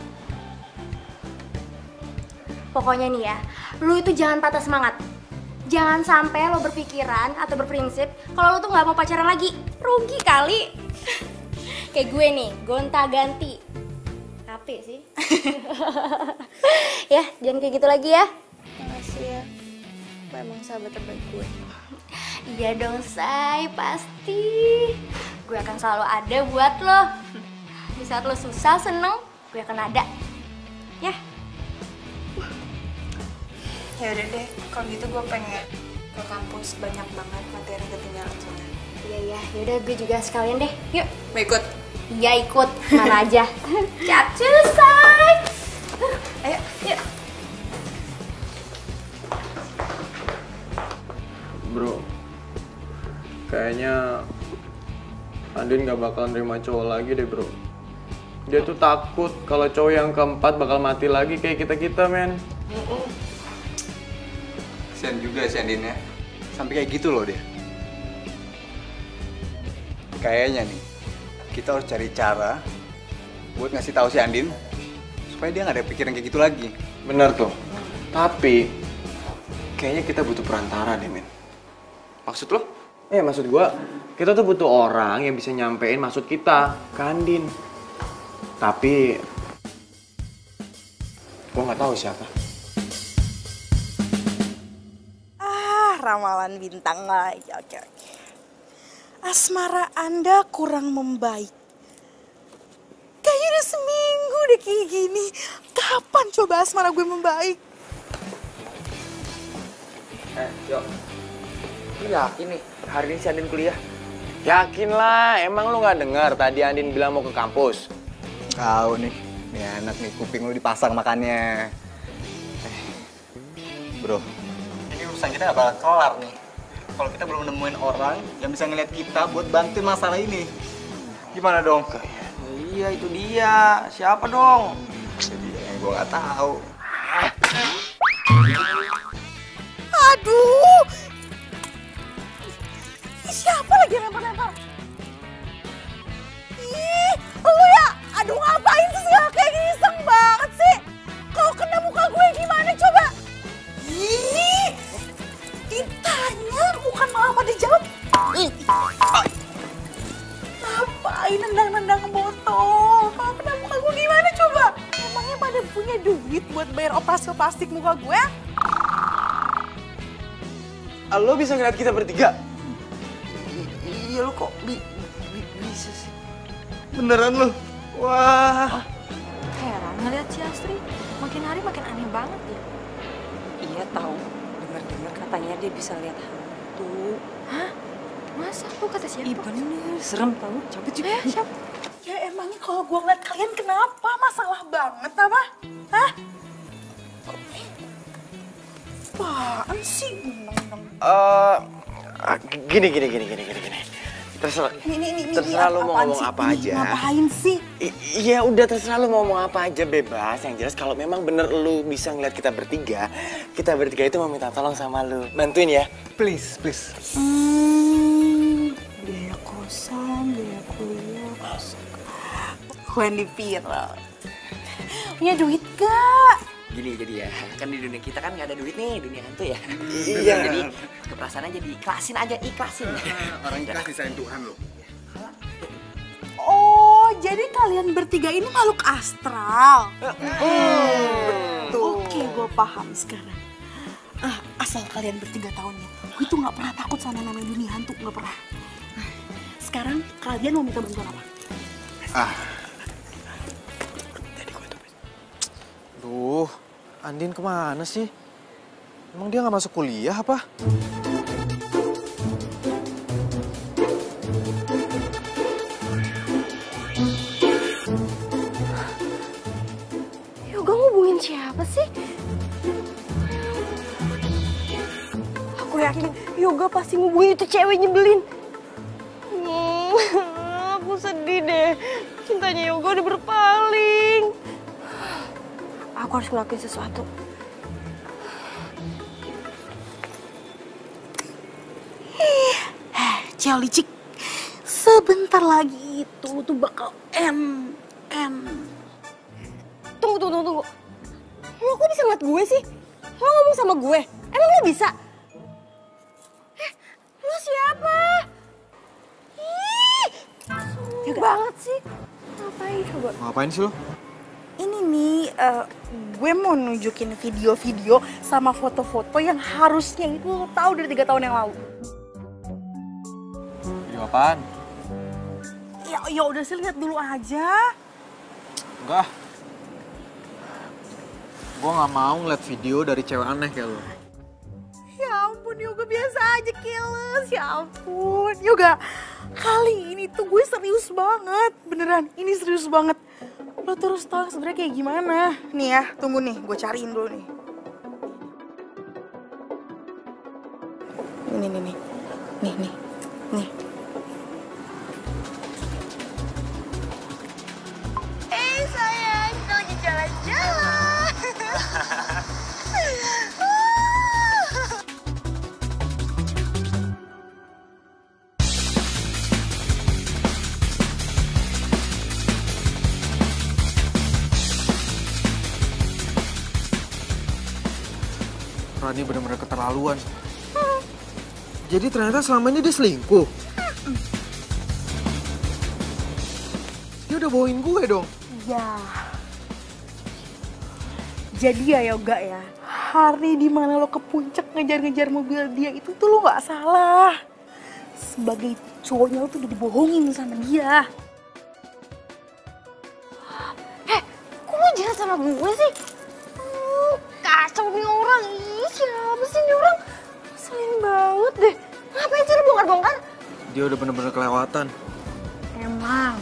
Speaker 8: Pokoknya nih ya, lu itu jangan patah semangat. Jangan sampai lo berpikiran atau berprinsip kalau lo tuh nggak mau pacaran lagi. Rugi kali. Kayak gue nih, gonta ganti. Capek sih. ya, jangan kayak gitu lagi ya.
Speaker 7: Makasih ya. Lo emang sahabat terbaik gue.
Speaker 8: Iya dong, say, pasti. Gue akan selalu ada buat lo. Di saat lo susah, seneng, gue akan ada. Ya,
Speaker 7: Ya udah deh, kalau gitu gue pengen ke kampus banyak banget materi ketinggalan soalnya.
Speaker 8: Iya iya. Yaudah, gue juga sekalian deh. Yuk.
Speaker 7: Mau ikut?
Speaker 8: Iya ikut, mana aja. Capcus, say.
Speaker 7: Ayo, yuk.
Speaker 3: Bro, kayaknya Andin gak bakal nerima cowok lagi deh bro. Dia tuh takut kalau cowok yang keempat bakal mati lagi kayak kita-kita men.
Speaker 10: Kasian juga si Andin ya. Sampai kayak gitu loh dia. Kayaknya nih, kita harus cari cara buat ngasih tahu si Andin supaya dia nggak ada pikiran kayak gitu lagi.
Speaker 3: Bener tuh. Tapi kayaknya kita butuh perantara deh men.
Speaker 10: Maksud lo?
Speaker 3: Eh maksud gua kita tuh butuh orang yang bisa nyampein maksud kita ke Andin. Tapi gua nggak tahu siapa.
Speaker 2: Ah, ramalan bintang lagi. Oke, oke. Asmara Anda kurang membaik. Kayaknya udah seminggu deh kayak gini. Kapan coba asmara gue membaik?
Speaker 9: Eh, yuk. Lu yakin nih hari ini si Andin kuliah?
Speaker 3: Yakin lah, emang lu nggak dengar tadi Andin bilang mau ke kampus?
Speaker 10: Kau nih, nih anak nih kuping lu dipasang makannya. Eh, bro, ini urusan kita gak bakal kelar nih. Kalau kita belum nemuin orang yang bisa ngeliat kita buat bantuin masalah ini. Gimana dong?
Speaker 9: Iya itu dia. Siapa dong?
Speaker 10: Jadi yang gue gak tahu.
Speaker 2: Aduh. Siapa lagi yang lempar-lempar? Ih, lu ya. Aduh ngapain sih segala kayak gini iseng banget sih. Kalau kena muka gue gimana coba? Ih, ditanya bukan malah pada jawab. Ngapain nendang-nendang botol? Kalau kena muka gue gimana coba? Emangnya pada punya duit buat bayar operasi plastik muka gue?
Speaker 3: Lo bisa ngeliat kita bertiga?
Speaker 9: Iya lu kok bi bi- bisa sih?
Speaker 10: Beneran lu? Wah.
Speaker 7: Heran ngeliat si Astri. Makin hari makin aneh banget ya.
Speaker 21: Iya tahu. Katanya dia bisa lihat hantu.
Speaker 7: Hah? Masa? Lu kata siapa?
Speaker 21: Ih bener, serem tahu. Cabut juga.
Speaker 7: Eh, siapa?
Speaker 2: Ya emangnya kalau gue ngeliat kalian kenapa? Masalah banget apa? Hah? Apaan sih?
Speaker 3: Eh, ah, gini gini gini gini gini gini. Terserah.
Speaker 2: Ini, ini, ini, ini
Speaker 3: Terserah lu mau
Speaker 2: apaan
Speaker 3: ngomong
Speaker 2: sih?
Speaker 3: apa
Speaker 2: Ini
Speaker 3: aja.
Speaker 2: Ngapain sih?
Speaker 3: I- Iya udah terserah lu mau ngomong apa aja bebas. Yang jelas kalau memang bener lu bisa ngeliat kita bertiga, kita bertiga itu mau minta tolong sama lu. Bantuin ya.
Speaker 10: Please, please.
Speaker 2: Hmm, biaya kosan, biaya kuliah, kosan. Wendy Piro. Punya duit gak?
Speaker 9: Gini jadi ya, kan di dunia kita kan nggak ada duit nih, dunia hantu ya.
Speaker 3: Iya.
Speaker 9: jadi keperasaannya jadi ikhlasin aja, ikhlasin.
Speaker 10: Orang ikhlas disain Tuhan lo.
Speaker 2: Oh, jadi kalian bertiga ini makhluk astral. Oke, gue paham sekarang. Ah, asal kalian bertiga tahunnya, gue tuh nggak pernah takut sama namanya dunia hantu, nggak pernah. Nah, sekarang kalian mau minta bantuan apa?
Speaker 10: Ah,
Speaker 22: Duh, Andin ke mana sih? Emang dia nggak masuk kuliah apa?
Speaker 7: Yoga ngubungin siapa sih?
Speaker 4: Aku yakin Yoga pasti ngubungin itu cewek nyebelin. Hmm, aku sedih deh. Cintanya Yoga udah berpaling. Aku harus ngelakuin sesuatu.
Speaker 2: cewek licik. Sebentar lagi itu tuh bakal M M.
Speaker 4: Tunggu, tunggu, tunggu, tunggu. Lo kok bisa ngeliat gue sih? Lo ngomong sama gue? Emang lo bisa? Eh, lo siapa? Ih, sulit banget sih. Ngapain coba?
Speaker 11: Ngapain sih lo?
Speaker 2: Ini nih, eh, gue mau nunjukin video-video sama foto-foto yang harusnya itu lo tahu dari tiga tahun yang lalu.
Speaker 11: Video apaan?
Speaker 2: Ya, ya udah sih lihat dulu aja.
Speaker 11: Enggak. Gue nggak mau ngeliat video dari cewek aneh kayak lo.
Speaker 2: Ya ampun Yoga biasa aja keles, ya ampun. Yoga, kali ini tuh gue serius banget, beneran. Ini serius banget. Lo terus tau sebenarnya kayak gimana? Nih ya, tunggu nih, gue cariin dulu nih. Nih, nih, nih, nih, nih, nih.
Speaker 4: Eh sayang, kita lagi jalan-jalan.
Speaker 11: Rani bener-bener keterlaluan. Jadi ternyata selama ini dia selingkuh. Dia udah bawain gue dong.
Speaker 2: Ya. Jadi ya Yoga ya, hari di mana lo ke puncak ngejar-ngejar mobil dia itu tuh lo gak salah. Sebagai cowoknya lo tuh udah dibohongin sama dia.
Speaker 4: Eh, kok lo jahat sama gue sih? Nih orang. Ih, siapa sih nih orang? Selain banget deh. Ngapain sih lo bongkar-bongkar?
Speaker 11: Dia udah bener-bener kelewatan.
Speaker 2: Emang.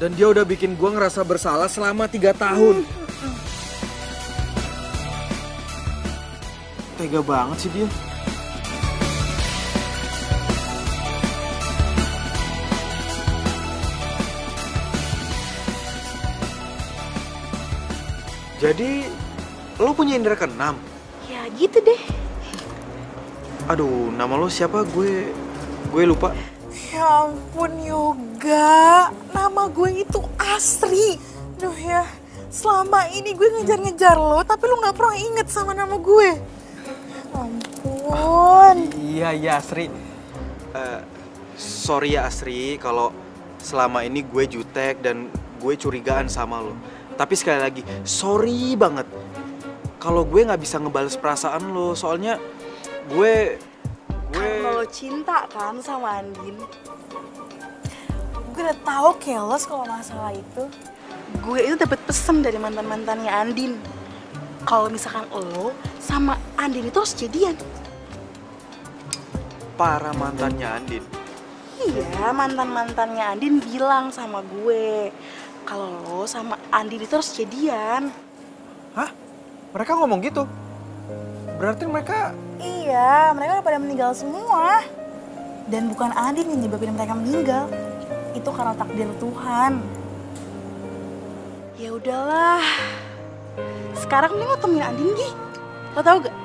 Speaker 11: Dan dia udah bikin gue ngerasa bersalah selama tiga tahun. Tega banget sih dia. Jadi, lo punya indera keenam?
Speaker 2: Ya gitu deh.
Speaker 11: Aduh, nama lo siapa? Gue gue lupa.
Speaker 2: Ya ampun Yoga, nama gue itu Asri. Duh ya, selama ini gue ngejar-ngejar lo, tapi lo gak pernah inget sama nama gue. Ampun.
Speaker 11: Iya, iya Asri. Eh, sorry ya Asri kalau selama ini gue jutek dan gue curigaan sama lo. Tapi sekali lagi, sorry banget. Kalau gue nggak bisa ngebales perasaan lo, soalnya gue
Speaker 2: Karena lo cinta kan sama Andin. Gue udah tahu keles kalau masalah itu. Gue itu dapat pesan dari mantan-mantannya Andin. Kalau misalkan lo sama Andin itu harus jadian.
Speaker 11: para mantannya Andin.
Speaker 2: Iya, mantan-mantannya Andin bilang sama gue kalau lo sama Andin itu harus jadian.
Speaker 11: Mereka ngomong gitu. Berarti mereka
Speaker 2: Iya, mereka udah pada meninggal semua. Dan bukan Andin yang nyebabin mereka meninggal. Itu karena takdir Tuhan. Ya udahlah. Sekarang nih lo temuin Andin Gi. Lo tau gak?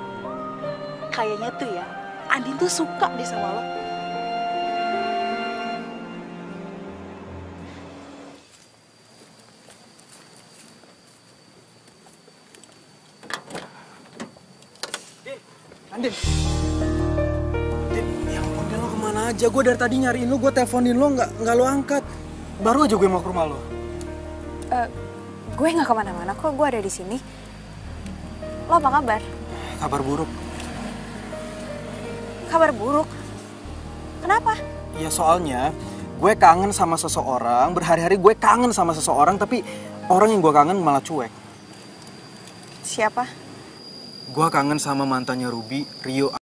Speaker 2: Kayaknya tuh ya, Andin tuh suka deh sama lo.
Speaker 11: Andin. Andin, ya ampun Din, lo ke mana aja? Gue dari tadi nyariin lo, gue teleponin lo, nggak nggak lo angkat. Baru aja gue mau ke rumah lo.
Speaker 7: Eh, gue nggak ke mana-mana kok, gue ada di sini. Lo apa kabar?
Speaker 11: Kabar buruk.
Speaker 7: Kabar buruk? Kenapa?
Speaker 11: Ya soalnya gue kangen sama seseorang, berhari-hari gue kangen sama seseorang, tapi orang yang gue kangen malah cuek.
Speaker 7: Siapa?
Speaker 11: Gue kangen sama mantannya Ruby, Rio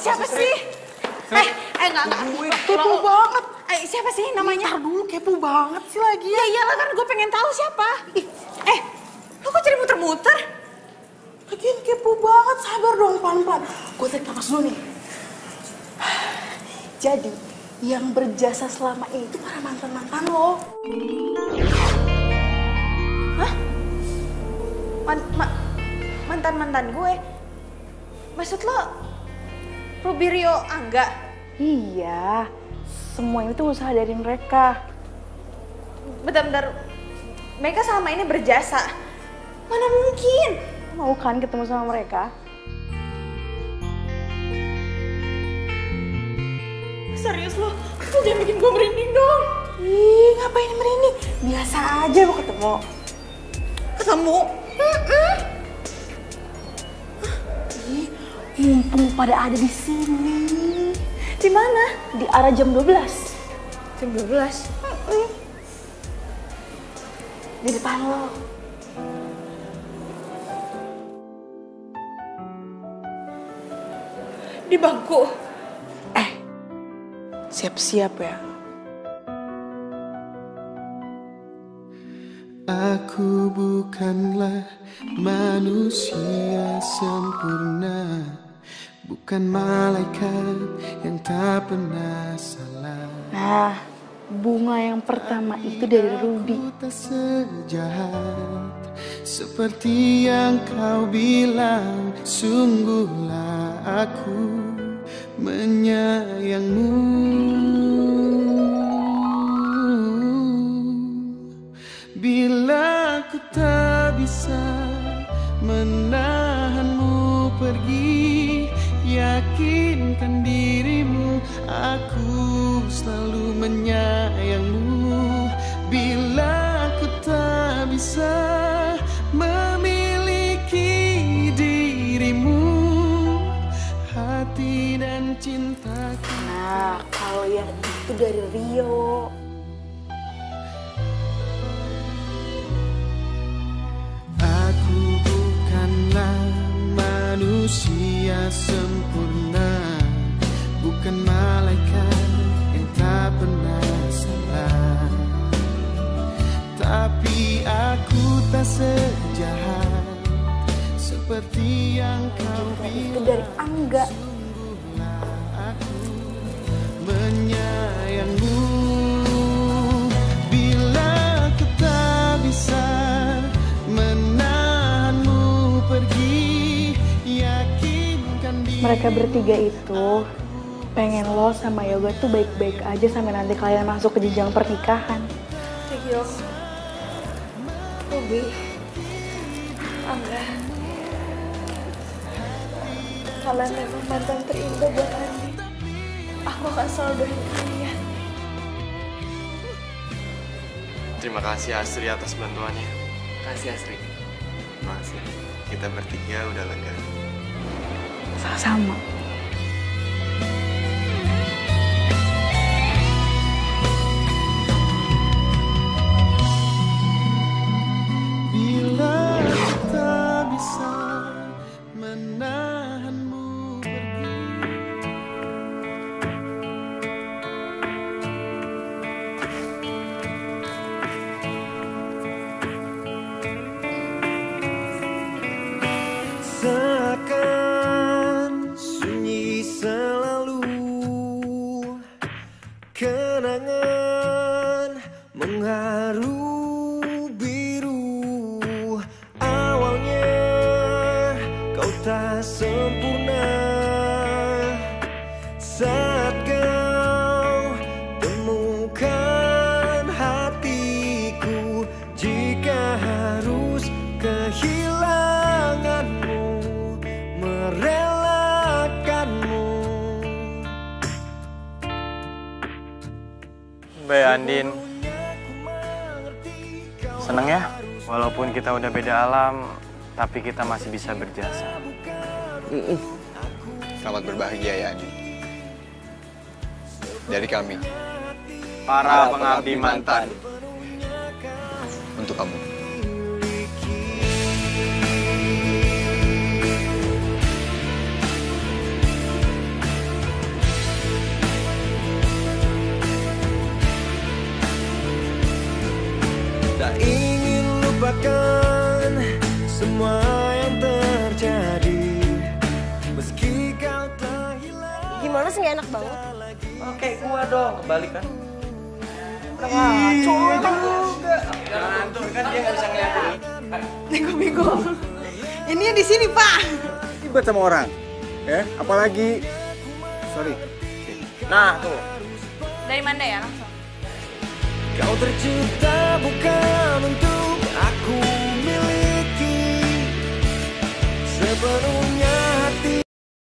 Speaker 7: siapa sih? Eh, eh enggak enggak.
Speaker 2: Kepo banget.
Speaker 7: Eh, siapa sih namanya?
Speaker 2: Ntar dulu kepo banget sih lagi
Speaker 7: Ya iyalah kan gue pengen tahu siapa. Ih, eh, lu kok jadi muter-muter?
Speaker 2: Lagian kepo banget, sabar dong pelan-pelan. Gue tarik nafas dulu nih. Jadi, yang berjasa selama ini itu para mantan-mantan lo.
Speaker 7: Man, ma- mantan-mantan gue. Maksud lo Ruby Rio Angga?
Speaker 2: Iya, semua itu usaha dari mereka.
Speaker 7: Bentar-bentar. Mereka selama ini berjasa. Mana mungkin?
Speaker 2: Mau kan ketemu sama mereka?
Speaker 7: Serius lo? Lo jangan bikin gue merinding dong.
Speaker 2: Ih, ngapain merinding? Biasa aja lo ketemu.
Speaker 7: Ketemu?
Speaker 2: Ih, mumpung pada ada di sini.
Speaker 7: Di mana?
Speaker 2: Di arah jam 12.
Speaker 7: Jam 12?
Speaker 2: Di depan lo.
Speaker 7: Di bangku?
Speaker 2: Siap-siap ya.
Speaker 23: Aku bukanlah manusia sempurna Bukan malaikat yang tak pernah salah
Speaker 2: Nah, bunga yang pertama itu dari Ruby.
Speaker 23: Sejahat Seperti yang kau bilang Sungguhlah aku menyayangmu Bila ku tak bisa menahanmu pergi Yakinkan dirimu aku selalu menyayangmu Bila ku tak bisa memiliki dirimu Hati dan cintaku
Speaker 2: Nah, kalau yang itu dari Rio.
Speaker 23: Aku bukanlah manusia sempurna Bukan malaikat yang tak pernah salah. Tapi aku tak sejahat Seperti yang kau
Speaker 2: Itu
Speaker 23: bilang.
Speaker 2: Dari Angga.
Speaker 23: menyayangmu
Speaker 2: Mereka bertiga itu pengen lo sama Yoga tuh baik-baik aja sampai nanti kalian masuk ke jenjang pernikahan.
Speaker 7: Rio. Ruby. Angga. Kalian memang mantan terindah buat Andi. Aku akan selalu doain kalian.
Speaker 22: Terima kasih Astri atas bantuannya.
Speaker 24: Kasih Asri.
Speaker 22: Makasih. Kita bertiga udah lega.
Speaker 2: Sama-sama.
Speaker 23: Bila
Speaker 3: kita udah beda alam, tapi kita masih bisa berjasa.
Speaker 1: Selamat berbahagia ya Andi. Dari kami,
Speaker 3: Para pengabdi mantan.
Speaker 1: untuk
Speaker 3: balik kan?
Speaker 25: Ngaco kan
Speaker 3: juga. Jangan antur kan dia nggak bisa
Speaker 2: ngeliat ini. Bego ini di sini pak.
Speaker 6: Ribet sama orang. Ya apalagi sorry.
Speaker 26: Nah tuh.
Speaker 7: Dari mana ya langsung?
Speaker 1: Kau tercipta bukan untuk aku miliki. Sepenuhnya